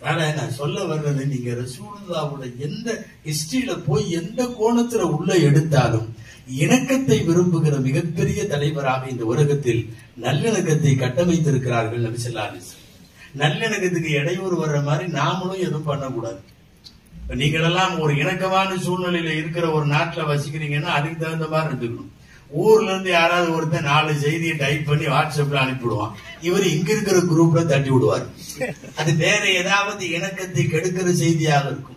அதனால நான் சொல்ல வர்றது நீங்க ரசூலுல்லாவோட எந்த ஹிஸ்டரியில போய் எந்த கோணத்துல உள்ள எடுத்தாலும் இணக்கத்தை விரும்புகிற மிகப்பெரிய தலைவராக இந்த உலகத்தில் நல்லிணக்கத்தை கட்டமைத்திருக்கிறார்கள் நபிசல்லா ஸல்லல்லாஹு நல்லிணக்கத்துக்கு இடையூறு வர்ற மாதிரி நாமளும் எதுவும் பண்ணக்கூடாது. இப்ப நீங்களெல்லாம் ஒரு இணக்கமான சூழ்நிலையில இருக்கிற ஒரு நாட்டுல வசிக்கிறீங்கன்னா அதுக்கு தகுந்த மாதிரி இருந்துக்கணும். ஊர்ல இருந்து யாராவது ஒருத்தர் நாலு செய்தியை டைப் பண்ணி வாட்ஸ்அப்ல அனுப்பிவிடுவான் இவர் இங்க இருக்கிற குரூப்ல தட்டி விடுவார். அது வேற ஏதாவது இணக்கத்தை கெடுக்கிற செய்தியாக இருக்கும்.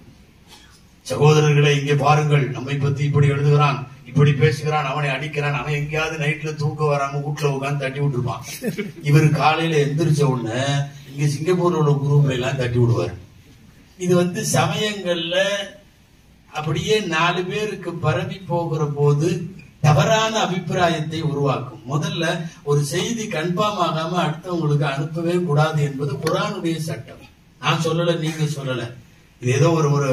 சகோதரர்களை இங்கே பாருங்கள். நம்மை பத்தி இப்படி எழுதுகிறான் இப்படி பேசுகிறான் அவனை அடிக்கிறான் அவன் எங்கேயாவது நைட்ல தூக்கம் வராம வீட்டுல உட்காந்து தட்டி விட்டுருப்பான். இவர் காலையில எந்திரிச்ச உடனே இங்க சிங்கப்பூர்ல உள்ள குரூப்ல எல்லாம் தட்டி விடுவார். இது வந்து சமயங்கள்ல அப்படியே நாலு பேருக்கு பரவி போகிற போது தவறான அபிப்பிராயத்தை உருவாக்கும். முதல்ல ஒரு செய்தி கன்ஃபார்ம் ஆகாம அடுத்தவங்களுக்கு அனுப்பவே கூடாது என்பது குரானுடைய சட்டம். நான் சொல்லல நீங்க சொல்லல. இது ஏதோ ஒரு ஒரு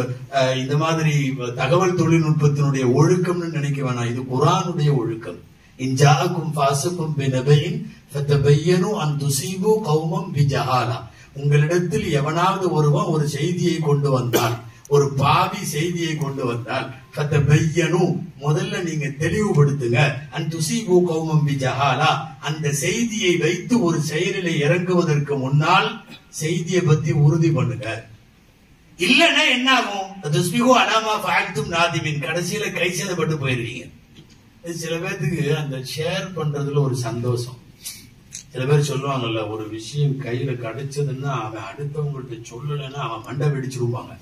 இந்த மாதிரி தகவல் தொழில்நுட்பத்தினுடைய ஒழுக்கம்னு நினைக்க வேணாம். இது குரானுடைய ஒழுக்கம். இன்ஜாக்கும் பாசுக்கும் பினபையின் ஃபத்தபையனு அன் துசீபு கௌமம் பிஜஹாலா. உங்களிடத்தில் எவனாவது ஒருவன் ஒரு செய்தியை கொண்டு வந்தான் ஒரு பாவி செய்தியை கொண்டு வந்தால் ஃபத்தபையனு முதல்ல நீங்க தெளிவுபடுத்துங்க. அன் துசீபு கௌமம் பிஜஹாலா. அந்த செய்தியை வைத்து ஒரு செயலில இறங்குவதற்கு முன்னால் செய்தியை பத்தி உறுதி பண்ணுங்க. இல்லைன்னா என்ன ஆகும்? துஸ்பிகோ அலாமா ஃபேக்டும் நாதிமின் கடைசியில கை சேதப்பட்டு போயிருவீங்க. இது சில பேர்த்துக்கு அந்த ஷேர் பண்றதுல ஒரு சந்தோஷம். சில பேர் சொல்லுவாங்கல்ல ஒரு விஷயம் கையில கிடைச்சதுன்னா அவன் அடுத்தவங்கள்ட்ட சொல்லலைன்னா அவன் மண்டை வெடிச்சிருப்பாங்க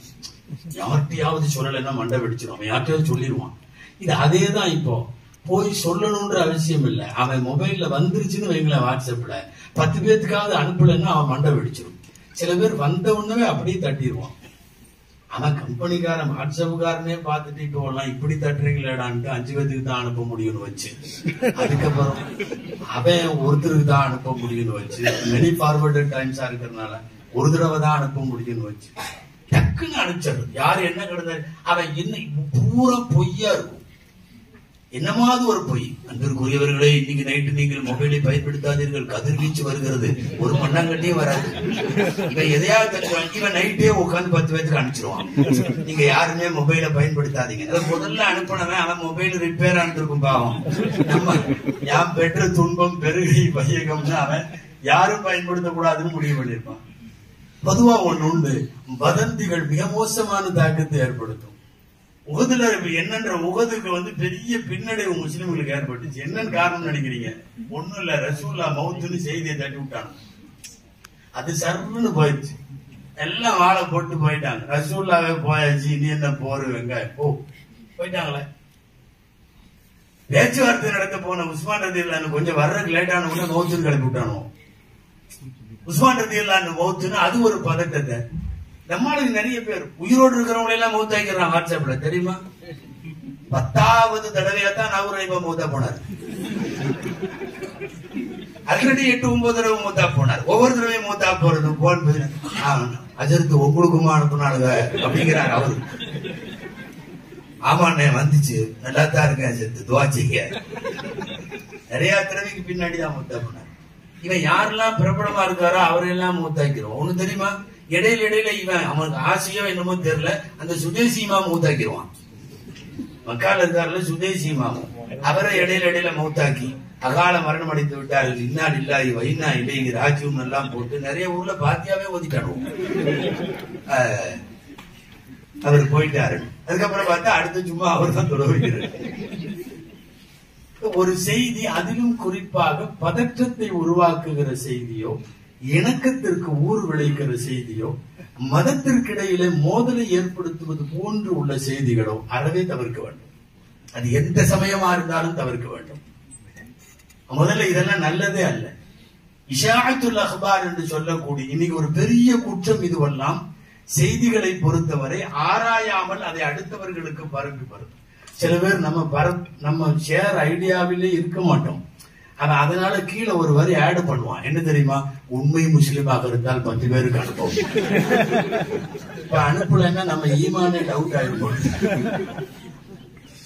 யார்கிட்டயாவது சொல்லலைன்னா மண்டை வெடிச்சிரும். அவன் யார்கிட்டயாவது சொல்லிடுவான் இது அதே தான் இப்போ. போய் சொல்லணும்ன்ற அவசியம் இல்லை. அவன் மொபைல்ல வந்துருச்சுன்னு வைங்களேன் வாட்ஸ்அப்ல. பத்து பேத்துக்காவது அனுப்பலைன்னா அவன் மண்டை வெடிச்சிடும் சில பேர் வந்த உடனே அப்படியே தட்டிடுவான் ஆனா கம்பெனிக்காரன் வாட்ஸ்அப்புக்காரனே பார்த்துட்டு இப்போ எல்லாம் இப்படி தட்டுறீங்களேடான்ட்டு அஞ்சு பேத்துக்கு தான் அனுப்ப முடியும்னு வச்சு. அதுக்கப்புறம் அவன் ஒருத்தருக்கு தான் அனுப்ப முடியும்னு வச்சு. மெனி ஃபார்வர்டு டைம்ஸா இருக்கிறதுனால ஒரு தடவை தான் அனுப்ப முடியும்னு வச்சு. டக்குன்னு அனுப்பிச்சிடுறது. யாரு என்ன கிடந்தாரு அவன் என்ன பூரா பொய்யா இருக்கும். என்னமாவது ஒரு பொய். அன்பிற்குரியவர்களே இன்னைக்கு நைட்டு நீங்கள் மொபைலை பயன்படுத்தாதீர்கள். கதிர்வீச்சு வருகிறது. ஒரு மண்ணாங்கட்டியே வராது. இவன் எதையாவது தட்டுவான் இவன் நைட்டே உட்காந்து பத்து பேருக்கு அனுப்பிச்சிருவான். நீங்க யாருமே மொபைலை பயன்படுத்தாதீங்க. முதல்ல அனுப்பினவன் அவன் மொபைல் ரிப்பேர் ஆனிருக்கும் பாவம். நம்ம யாம் பெற்ற துன்பம் பெருகை வையகம்னு அவன் யாரும் பயன்படுத்தக்கூடாதுன்னு முடிவு பண்ணிருப்பான் பொதுவா ஒண்ணு உண்டு. வதந்திகள் மிக மோசமான தாக்கத்தை ஏற்படுத்தும். உகதுல என்னன்ற உகதுக்கு வந்து பெரிய பின்னடைவு முஸ்லீம்களுக்கு ஏற்பட்டுச்சு. என்னன்னு காரணம் நினைக்கிறீங்க? ஒண்ணும் இல்ல. ரசூல்லா மவுத்துன்னு செய்தியை தட்டி விட்டாங்க. அது சர்வன்னு போயிடுச்சு. எல்லாம் வாழை போட்டு போயிட்டாங்க. ரசூல்லாவே போயாச்சு இனி என்ன போரு வெங்காயம் போ. போயிட்டாங்களே. பேச்சுவார்த்தை நடத்த போன உஸ்மான் ரதி இல்லான்னு கொஞ்சம் வர்றதுக்கு லேட்டான உடனே மௌத்துன்னு கிளப்பி விட்டானோ? உஸ்மான் ரதி இல்லான்னு மௌத்துன்னு அது ஒரு பதட்டத்தை. நம்மளுக்கு நிறைய பேர் உயிரோடு இருக்கிறவங்களை எல்லாம் மௌத்தாக்கிறான் வாட்ஸ்அப்ல தெரியுமா? பத்தாவது தடவையா தான் அவரு இப்ப மௌத்தா போனார். ஆல்ரெடி எட்டு ஒன்பது தடவை மூத்தா போனார். ஒவ்வொரு தடவையும் மூத்தா போறது போன் அஜருக்கு உங்களுக்குமா அனுப்புனாளுங்க அப்படிங்கிறார் அவரு. ஆமாண்ணே வந்துச்சு. நல்லா தான் இருக்கேன் செத்து துவாச்சிங்க நிறைய தடவைக்கு பின்னாடி தான் மூத்தா போனார். இவன் யாரெல்லாம் பிரபலமா இருக்காரோ அவரெல்லாம் மூத்தாக்கிறோம் ஒண்ணு தெரியுமா? இடையில இடையில இவன் அவனுக்கு ஆசையோ என்னமோ தெரியல. அந்த சுதேசிமா மூத்தாக்கிடுவான். மக்கால் இருக்காருல சுதேசி மாமு அவரை இடையில இடையில மௌத்தாக்கி அகால மரணம் அடைந்து விட்டார்கள் இன்னால் இல்லா வைனா இல்லைங்க ராஜ்யம் எல்லாம் போட்டு நிறைய ஊர்ல பாத்தியாவே ஒதுக்கிடுவோம் அவர் போயிட்டாரு. அதுக்கப்புறம் பார்த்தா அடுத்த சும்மா அவர் தான் தொடர்கிறார் ஒரு செய்தி அதிலும் குறிப்பாக பதற்றத்தை உருவாக்குகிற செய்தியோ இணக்கத்திற்கு ஊர் விளைக்கிற செய்தியோ மதத்திற்கிடையிலே மோதலை ஏற்படுத்துவது போன்று உள்ள செய்திகளோ அறவே தவிர்க்க வேண்டும். அது எந்த சமயமா இருந்தாலும் தவிர்க்க வேண்டும். முதல்ல இதெல்லாம் நல்லதே அல்ல. இஷாத்துல் அஹ்பார் என்று சொல்லக்கூடிய இன்னைக்கு ஒரு பெரிய குற்றம் இதுவெல்லாம். செய்திகளை பொறுத்தவரை ஆராயாமல் அதை அடுத்தவர்களுக்கு பரப்பி பரப்பு. சில பேர் நம்ம பரப் நம்ம ஷேர் ஐடியாவிலே இருக்க மாட்டோம். அவன் அதனால கீழே ஒரு வரி ஆடு பண்ணுவான். என்ன தெரியுமா? உண்மை முஸ்லீமாக இருந்தால் பத்து பேருக்கு அனுப்புவோம். இப்ப அனுப்பலன்னா நம்ம ஈமானே டவுட் ஆயிருப்போம்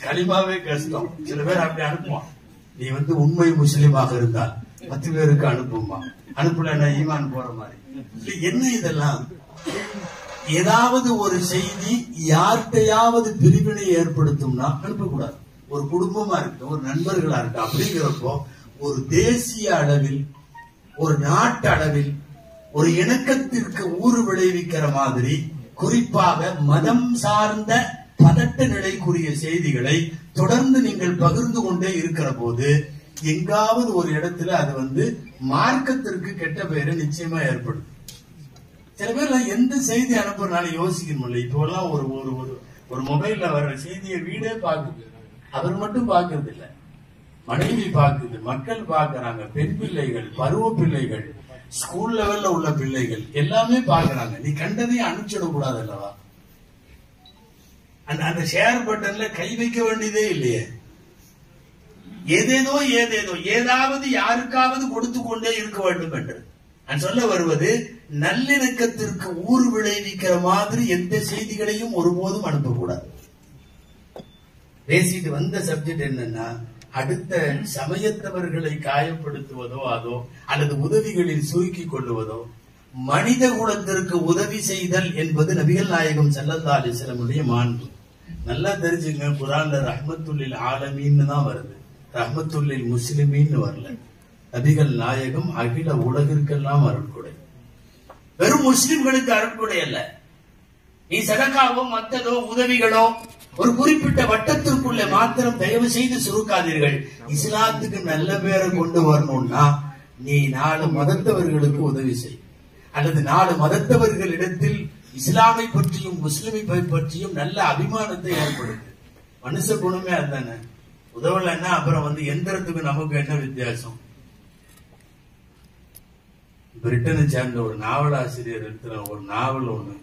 களிமாவே கஷ்டம். சில பேர் அப்படி அனுப்புவான். நீ வந்து உண்மை முஸ்லீமாக இருந்தால் பத்து பேருக்கு அனுப்புமா அனுப்பலன்னா ஈமான் போற மாதிரி. என்ன இதெல்லாம்? ஏதாவது ஒரு செய்தி யார்கிட்டையாவது பிரிவினை ஏற்படுத்தும்னா அனுப்பக்கூடாது. ஒரு குடும்பமா இருக்கட்டும் ஒரு நண்பர்களா இருக்கட்டும் அப்படிங்கிறப்போ ஒரு தேசிய அளவில் ஒரு நாட்டு அளவில் ஒரு இணக்கத்திற்கு ஊறு விளைவிக்கிற மாதிரி குறிப்பாக மதம் சார்ந்த பதட்ட நிலைக்குரிய செய்திகளை தொடர்ந்து நீங்கள் பகிர்ந்து கொண்டே இருக்கிற போது எங்காவது ஒரு இடத்துல அது வந்து மார்க்கத்திற்கு கெட்ட பெயரை நிச்சயமா ஏற்படும். சில பேர் எந்த செய்தி அனுப்புறதுனால யோசிக்கணும்ல இப்போ எல்லாம் ஒரு ஒரு ஒரு ஒரு மொபைல்ல வர்ற செய்தியை வீடே பாக்குது அவர் மட்டும் பாக்குறது இல்லை மனைவி பார்க்குது மக்கள் பாக்குறாங்க பெண் பிள்ளைகள் பருவ பிள்ளைகள் ஸ்கூல் லெவல்ல உள்ள பிள்ளைகள் எல்லாமே பாக்குறாங்க நீ கண்டதையும் அனுப்பிச்சிட கூடாது அல்லவா? அந்த அந்த ஷேர் பட்டன்ல கை வைக்க வேண்டியதே இல்லையே. ஏதேதோ ஏதேதோ ஏதாவது யாருக்காவது கொடுத்து கொண்டே இருக்க வேண்டும் என்று. நான் சொல்ல வருவது நல்லிணக்கத்திற்கு ஊர் விளைவிக்கிற மாதிரி எந்த செய்திகளையும் ஒருபோதும் அனுப்பக்கூடாது. பேசிட்டு வந்த சப்ஜெக்ட் என்னன்னா அடுத்த சமயத்தவர்களை காயப்படுத்துவதோ அதோ அல்லது உதவிகளில் சுருக்கிக் கொள்ளுவதோ மனித குலத்திற்கு உதவி செய்தல் என்பது நபிகள் நாயகம் ஸல்லல்லாஹு அலைஹி மாண்பு. நல்லா தெரிஞ்சுங்க குரான்ல ரஹ்மத்துல்லில் ஆலமின்னு தான் வருது. ரஹ்மத்துல்லில் முஸ்லிமின்னு வரல. நபிகள் நாயகம் அகில உலகிற்கெல்லாம் அருட்கொடை. வெறும் முஸ்லிம்களுக்கு அருட்கொடை அல்ல. நீ சதக்காவோ மத்ததோ உதவிகளோ ஒரு குறிப்பிட்ட வட்டத்திற்குள்ள மாத்திரம் தயவு செய்து சுருக்காதீர்கள். இஸ்லாத்துக்கு நல்ல பேரை கொண்டு வரணும்னா நீ நாலு மதத்தவர்களுக்கு உதவி செய். அல்லது நாலு மதத்தவர்களிடத்தில் இஸ்லாமை பற்றியும் முஸ்லிமை பற்றியும் நல்ல அபிமானத்தை ஏற்படுத்து. மனுஷ குணமே அதுதானே. உதவலைன்னா அப்புறம் வந்து எந்திரத்துக்கு நமக்கு என்ன வித்தியாசம்? பிரிட்டனை சேர்ந்த ஒரு நாவலாசிரியர் இருக்கிற ஒரு நாவல் ஒண்ணு.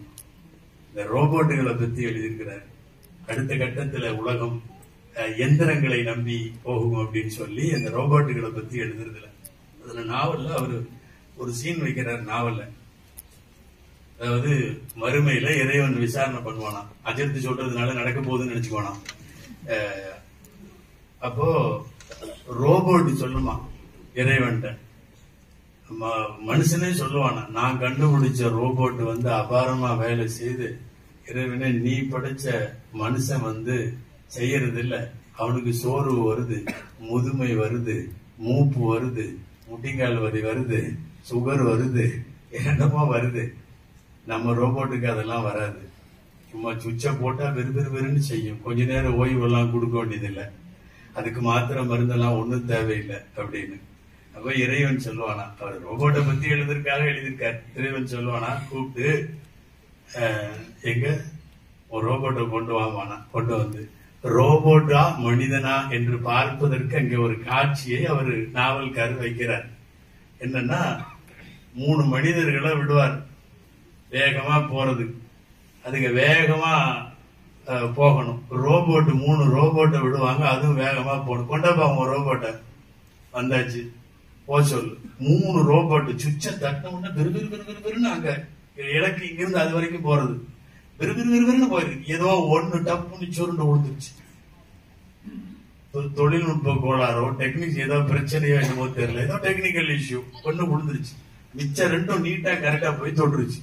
இந்த ரோபோட்டுகளை பத்தி எழுதியிருக்கிறார். அடுத்த கட்டத்துல உலகம் அஹ், எந்திரங்களை நம்பி போகும் அப்படின்னு சொல்லி அந்த ரோபோட்டுகளை பத்தி எழுதுறதுல. அதுல நாவல்ல அவரு ஒரு சீன் வைக்கிறார் நாவல்ல. அதாவது மறுமையில இறைவன் விசாரணை பண்ணுவானாம். அஜர்த்து சொல்றதுனால நடக்க போகுதுன்னு நினைச்சுக்கோனாம் அஹ், அப்போ ரோபோட் சொல்லுமா இறைவன்ட்ட. ம- மனுஷனே சொல்லுவானா நான் கண்டுபிடிச்ச ரோபோட் வந்து அபாரமா வேலை செய்து இறைவனே நீ படைச்ச மனுஷன் வந்து செய்யறது இல்ல அவனுக்கு சோர்வு வருது முதுமை வருது மூப்பு வருது முட்டிங்கால் வரி வருது சுகர் வருது என்னமோ வருது. நம்ம ரோபோட்டுக்கு அதெல்லாம் வராது. சும்மா சுவிட்சை போட்டா வெறு வெறு வெறுன்னு செய்யும். கொஞ்ச நேரம் ஓய்வெல்லாம் கொடுக்க வேண்டியதில்லை. அதுக்கு மாத்திரை மருந்தெல்லாம் ஒன்றும் தேவையில்லை அப்படின்னு. அப்ப இறைவன் சொல்லுவானா? அவர் ரோபோட்டை பத்தி எழுதிருக்காக எழுதியிருக்காரு. இறைவன் சொல்லுவானா? கூப்பிட்டு எங்க? ஒரு ரோபோட்டை கொண்டு வாமானா கொண்டு வந்து. ரோபோட்டா மனிதனா என்று பார்ப்பதற்கு அங்கே ஒரு காட்சியை அவர் நாவல்கார் வைக்கிறார். என்னன்னா மூணு மனிதர்களை விடுவார். வேகமா போறது. அதுங்க வேகமா போகணும். ரோபோட் மூணு ரோபோட்டை விடுவாங்க. அதுவும் வேகமா போகணும். கொண்டப்பா உங்க ரோபோட்டை வந்தாச்சு. போ சொல்லு. மூணு ரோபோட்டு சுவிட்ச தட்டின உடனே விறு விறு விறு விறு விறுன்னு இலக்கு இங்கிருந்து அது வரைக்கும் போறது. விறு விறு போயிருக்கு. ஏதோ ஒண்ணு டப்புன்னு சுருண்டு விழுந்துருச்சு தொழில்நுட்ப கோளாறோ டெக்னிக் ஏதோ பிரச்சனையோ என்னமோ தெரியல. ஏதோ டெக்னிக்கல் இஷ்யூ ஒண்ணு விழுந்துருச்சு மிச்சம் ரெண்டும் நீட்டா கரெக்டா போய் தொட்டுருச்சு.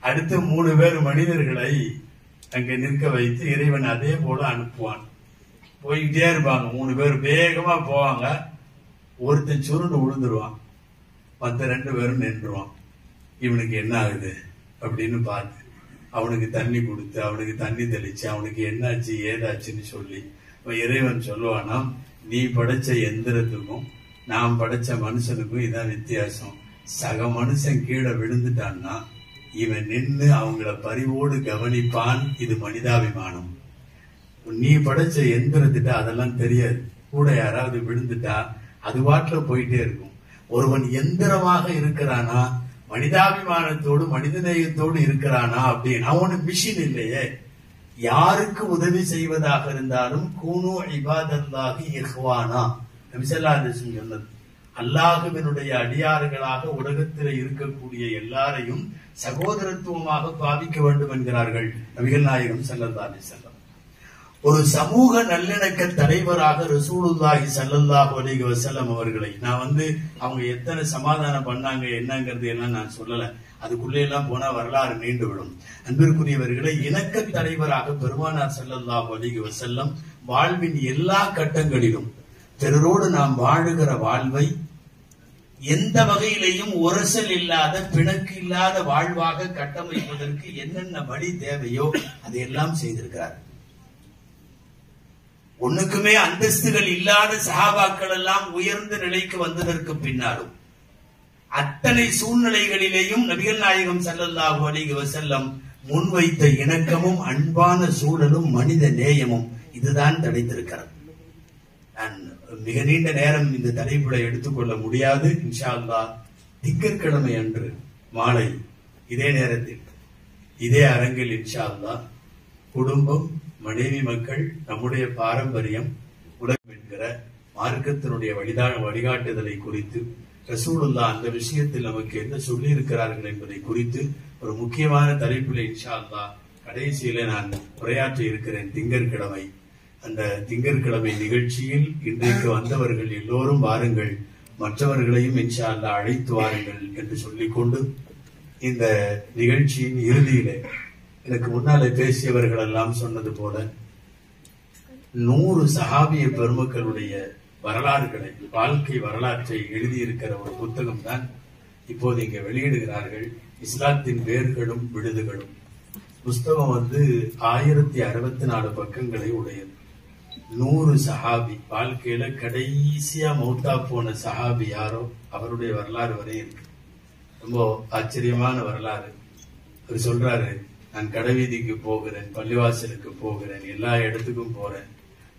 அடுத்து மூணு பேர் மனிதர்களை அங்க நிற்க வைத்து இறைவன் அதே போல அனுப்புவான். போய்கிட்டே இருப்பாங்க. மூணு பேர் வேகமா போவாங்க. ஒருத்தன் சுருண்டு விழுந்துருவான் மத்த ரெண்டு பேரும் நின்றுவான் இவனுக்கு என்ன ஆகுது அப்படின்னு பார்த்து அவனுக்கு தண்ணி கொடுத்து அவனுக்கு தண்ணி தெளிச்சு அவனுக்கு என்னாச்சு ஏதாச்சுன்னு சொல்லி இறைவன் சொல்லுவானா நீ படைச்ச எந்திரத்துக்கும் நான் படைச்ச மனுஷனுக்கும் இதான் வித்தியாசம். சக மனுஷன் கீழே விழுந்துட்டான்னா இவன் நின்று அவங்கள பரிவோடு கவனிப்பான் இது மனிதாபிமானம். நீ படைச்ச எந்திரத்திட்ட அதெல்லாம் தெரியாது. கூட யாராவது விழுந்துட்டா அது வாட்டில் போயிட்டே இருக்கும். ஒருவன் எந்திரமாக இருக்கிறானா மனிதாபிமானத்தோடு மனிதநேயத்தோடு இருக்கிறானா அப்படின்னு அவனு மிஷின் இல்லையே. யாருக்கு உதவி செய்வதாக இருந்தாலும் கூனு இபாதல்லாகி இஹ்வானா. நபிசல்லாஹு சொன்னது அல்லாஹுவினுடைய அடியார்களாக உலகத்தில் இருக்கக்கூடிய எல்லாரையும் சகோதரத்துவமாக பாவிக்க வேண்டும் என்கிறார்கள் நபிகள் நாயகம் ஸல்லல்லாஹு செல்ல ஒரு சமூக நல்லிணக்க தலைவராக ரசூலுல்லாஹி சல்லல்லாஹு அலைஹி வசல்லம் அவர்களை நான் வந்து அவங்க எத்தனை சமாதானம் பண்ணாங்க என்னங்கிறது எல்லாம் நான் சொல்லல. அதுக்குள்ளே எல்லாம் போனா வரலாறு நீண்டுவிடும். அன்பிற்குரியவர்களை இணக்க தலைவராக பெருமானார் ஸல்லல்லாஹு அலைஹி வசல்லம் வாழ்வின் எல்லா கட்டங்களிலும் பிறரோடு நாம் வாழுகிற வாழ்வை எந்த வகையிலையும் உரசல் இல்லாத பிணக்கு இல்லாத வாழ்வாக கட்டமைப்பதற்கு என்னென்ன வழி தேவையோ அதையெல்லாம் செய்திருக்கிறார். ஒண்ணுக்குமே அந்தஸ்துகள் இல்லாத சஹாபாக்கள் எல்லாம் உயர்ந்த நிலைக்கு வந்ததற்கு பின்னாலும் அத்தனை சூழ்நிலைகளிலேயும் நபிகள் நாயகம் செல்லல்லாஹு அலிக வசல்லம் முன்வைத்த இணக்கமும் அன்பான சூழலும் மனித நேயமும் இதுதான் தடைத்திருக்கிறது. நான் மிக நீண்ட நேரம் இந்த தலைப்புகளை எடுத்துக்கொள்ள முடியாது. இன்ஷா அல்லாஹ் திங்கட்கிழமை அன்று மாலை இதே நேரத்தில் இதே அரங்கில் இன்ஷா குடும்பம் மனைவி மக்கள் நம்முடைய பாரம்பரியம் உலகம் என்கிற மார்க்கத்தினுடைய வழிதா வழிகாட்டுதலை குறித்து ரசூலுல்லா அந்த விஷயத்தில் நமக்கு என்ன சொல்லி இருக்கிறார்கள் என்பதை குறித்து ஒரு முக்கியமான தலைப்பில் இன்ஷா அல்லாஹ் கடைசியில நான் உரையாற்றி இருக்கிறேன். திங்கட்கிழமை. அந்த திங்கட்கிழமை நிகழ்ச்சியில் இன்றைக்கு வந்தவர்கள் எல்லோரும் வாருங்கள். மற்றவர்களையும் இன்ஷா அல்லாஹ் அழைத்து வாருங்கள் என்று சொல்லிக்கொண்டு இந்த நிகழ்ச்சியின் இறுதியிலே எனக்கு முன்னாலே பேசியவர்கள் எல்லாம் சொன்னது போல நூறு சஹாபிய பெருமக்களுடைய வரலாறுகளை வாழ்க்கை வரலாற்றை எழுதியிருக்கிற ஒரு புத்தகம் தான் இப்போது இங்க வெளியிடுகிறார்கள். இஸ்லாத்தின் வேர்களும் விடுதுகளும். புஸ்தகம் வந்து ஆயிரத்தி அறுபத்தி நாலு பக்கங்களை உடையது. நூறு சஹாபி வாழ்க்கையில கடைசியா மௌத்தா போன சஹாபி யாரோ அவருடைய வரலாறு வரை இருக்கு ரொம்ப ஆச்சரியமான வரலாறு. அவர் சொல்றாரு நான் கடைவீதிக்கு போகிறேன் பள்ளிவாசலுக்கு போகிறேன் எல்லா இடத்துக்கும் போறேன்.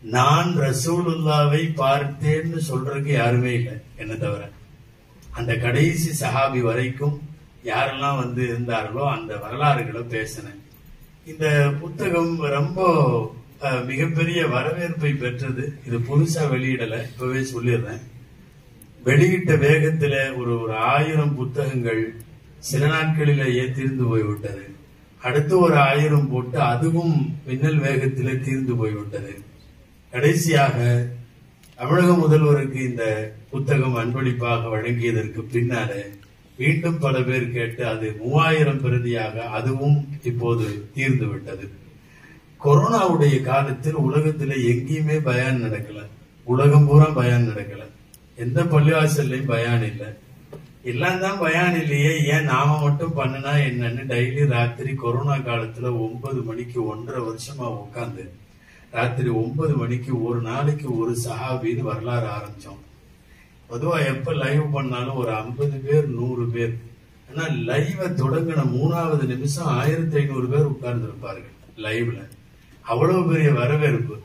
நான் ரசூலுல்லாவை பார்த்தேன்னு சொல்றதுக்கு யாருமே இல்லை என்ன தவிர. அந்த கடைசி சஹாபி வரைக்கும் யாரெல்லாம் வந்து இருந்தார்களோ அந்த வரலாறுகளை பேசினேன். இந்த புத்தகம் ரொம்ப மிகப்பெரிய வரவேற்பை பெற்றது. இது புதுசா வெளியிடல இப்பவே சொல்லிடுறேன். வெளியிட்ட வேகத்துல ஒரு ஒரு ஆயிரம் புத்தகங்கள் சில நாட்களிலேயே தீர்ந்து போய்விட்டது. அடுத்து ஒரு ஆயிரம் போட்டு அதுவும் மின்னல் வேகத்திலே தீர்ந்து போய்விட்டது. கடைசியாக தமிழக முதல்வருக்கு இந்த புத்தகம் அன்பளிப்பாக வழங்கியதற்கு பின்னாலே மீண்டும் பல பேர் கேட்டு அது மூவாயிரம் பிரதியாக அதுவும் இப்போது தீர்ந்து விட்டது. கொரோனாவுடைய காலத்தில் உலகத்தில் எங்கேயுமே பயான் நடக்கல. உலகம் பூரா பயான் நடக்கல. எந்த பள்ளிவாசல்லையும் பயான் இல்லை. எல்லாம் தான் பயான் இல்லையே. ஏன் நாம மட்டும் பண்ணுனா என்னன்னு டெய்லி ராத்திரி கொரோனா காலத்துல ஒன்பது மணிக்கு ஒன்றரை வருஷமா உட்காந்து ராத்திரி ஒன்பது மணிக்கு ஒரு நாளைக்கு ஒரு சஹாபின்னு வரலாறு ஆரம்பிச்சோம். பொதுவா எப்ப லைவ் பண்ணாலும் ஒரு ஐம்பது பேர் நூறு பேர். ஆனா லைவ தொடங்கின மூணாவது நிமிஷம் ஆயிரத்தி ஐநூறு பேர் உட்கார்ந்து இருப்பார்கள் லைவ்ல அவ்வளவு பெரிய வரவேற்பு.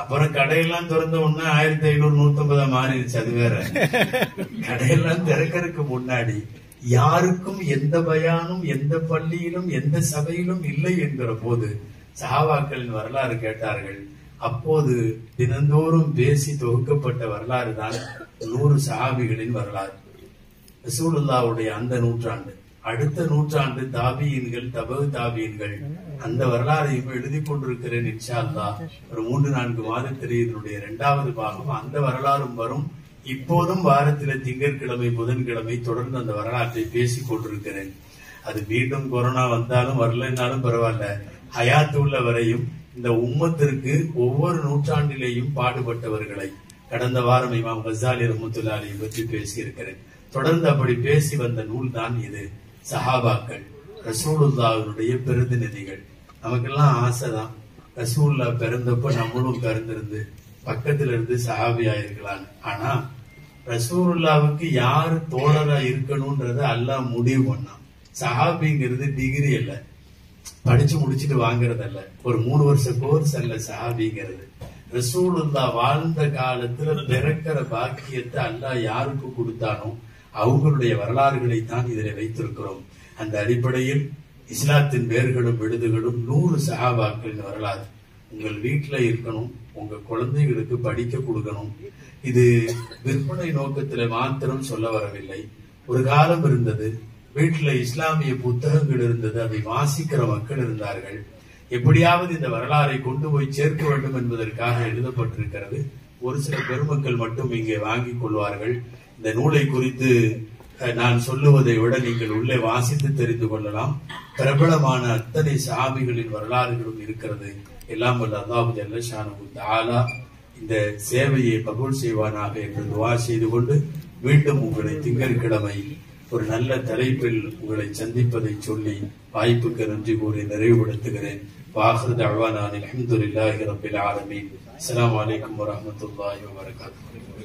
அப்புறம் கடையெல்லாம் திறந்த உடனே ஆயிரத்தி ஐநூறு நூத்தம்பதா மாறிடுச்சு அது வேற. கடையெல்லாம் திறக்கறதுக்கு முன்னாடி யாருக்கும் எந்த பயானும் எந்த பள்ளியிலும் எந்த சபையிலும் இல்லை என்கிற போது சஹாபாக்களின் வரலாறு கேட்டார்கள். அப்போது தினந்தோறும் பேசி தொகுக்கப்பட்ட வரலாறு தான் நூறு சஹாபிகளின் வரலாறு. ரசூலுல்லாவுடைய அந்த நூற்றாண்டு. அடுத்த நூற்றாண்டு தாபியன்கள் தபகு தாபியன்கள் அந்த வரலாறையும் எழுதி கொண்டிருக்கிறேன் இன்ஷா அல்லாஹ் ஒரு மூன்று நான்கு மாதத்திலே இதனுடைய இரண்டாவது பாகம். அந்த வரலாறும் வரும். இப்போதும் வாரத்தில திங்கட்கிழமை புதன்கிழமை தொடர்ந்து அந்த வரலாற்றை பேசிக் கொண்டிருக்கிறேன். அது மீண்டும் கொரோனா வந்தாலும் வரலைன்னாலும் பரவாயில்ல. ஹயாத்து உள்ள வரையும் இந்த உம்மத்திற்கு ஒவ்வொரு நூற்றாண்டிலேயும் பாடுபட்டவர்களை கடந்த வாரம் இமாம் கசாலி ரஹமத்துல்லாலை பற்றி பேசியிருக்கிறேன். தொடர்ந்து அப்படி பேசி வந்த நூல் தான் இது. சஹாபாக்கள். ரசூலுல்லாவினுடைய பிரதிநிதிகள். நமக்கெல்லாம் ஆசைதான். ரசூல்லா பிறந்தப்ப நம்மளும் பிறந்திருந்து பக்கத்துல இருந்து சஹாபியா இருக்கலாம் ஆனா ரசூலுல்லாவுக்கு யாரு தோழரா இருக்கணும்ன்றத அல்லாஹ் முடிவு பண்ணான். சஹாபிங்கிறது டிகிரி அல்ல. படிச்சு முடிச்சுட்டு வாங்குறதல்ல. ஒரு மூணு வருஷ கோர்ஸ் அல்ல சஹாபிங்கிறது. ரசூலுல்லா வாழ்ந்த காலத்துல பிறக்கிற பாக்கியத்தை அல்லாஹ் யாருக்கு கொடுத்தானோ அவங்களுடைய வரலாறுகளை தான் இதில் வைத்திருக்கிறோம். அந்த அடிப்படையில் இஸ்லாத்தின் வேர்களும் விடுதுகளும் நூறு சஹாபாக்களின் வரலாறு. உங்கள் வீட்டில் இருக்கணும் உங்க குழந்தைகளுக்கு படிக்க கொடுக்கணும். இது விற்பனை நோக்கத்துல மாத்திரம் சொல்ல வரவில்லை. ஒரு காலம் இருந்தது வீட்டில் இஸ்லாமிய புத்தகங்கள் இருந்தது அதை வாசிக்கிற மக்கள் இருந்தார்கள். எப்படியாவது இந்த வரலாறை கொண்டு போய் சேர்க்க வேண்டும் என்பதற்காக எழுதப்பட்டிருக்கிறது. ஒரு சில பெருமக்கள் மட்டும் இங்கே வாங்கிக் கொள்வார்கள். இந்த நூலை குறித்து நான் சொல்லுவதை விட நீங்கள் உள்ளே வாசித்து தெரிந்து கொள்ளலாம். பிரபலமான அத்தனை சாமிகளின் வரலாறுகளும் இருக்கிறது. எல்லாம் வல்ல அல்லாஹு ஜல்லஷானு தாலா இந்த சேவையை பகுல் செய்வானாக என்று துவா செய்து கொண்டு மீண்டும் உங்களை திங்கட்கிழமை ஒரு நல்ல தலைப்பில் உங்களை சந்திப்பதை சொல்லி வாய்ப்புக்கு நன்றி கூறி நிறைவுபடுத்துகிறேன். வாஹர் தழ்வானான் அஹமதுல்லாஹி ரபில் ஆலமீன். அஸ்லாம் வலைக்கம் வரமத்துல்லாஹி வரகாத்து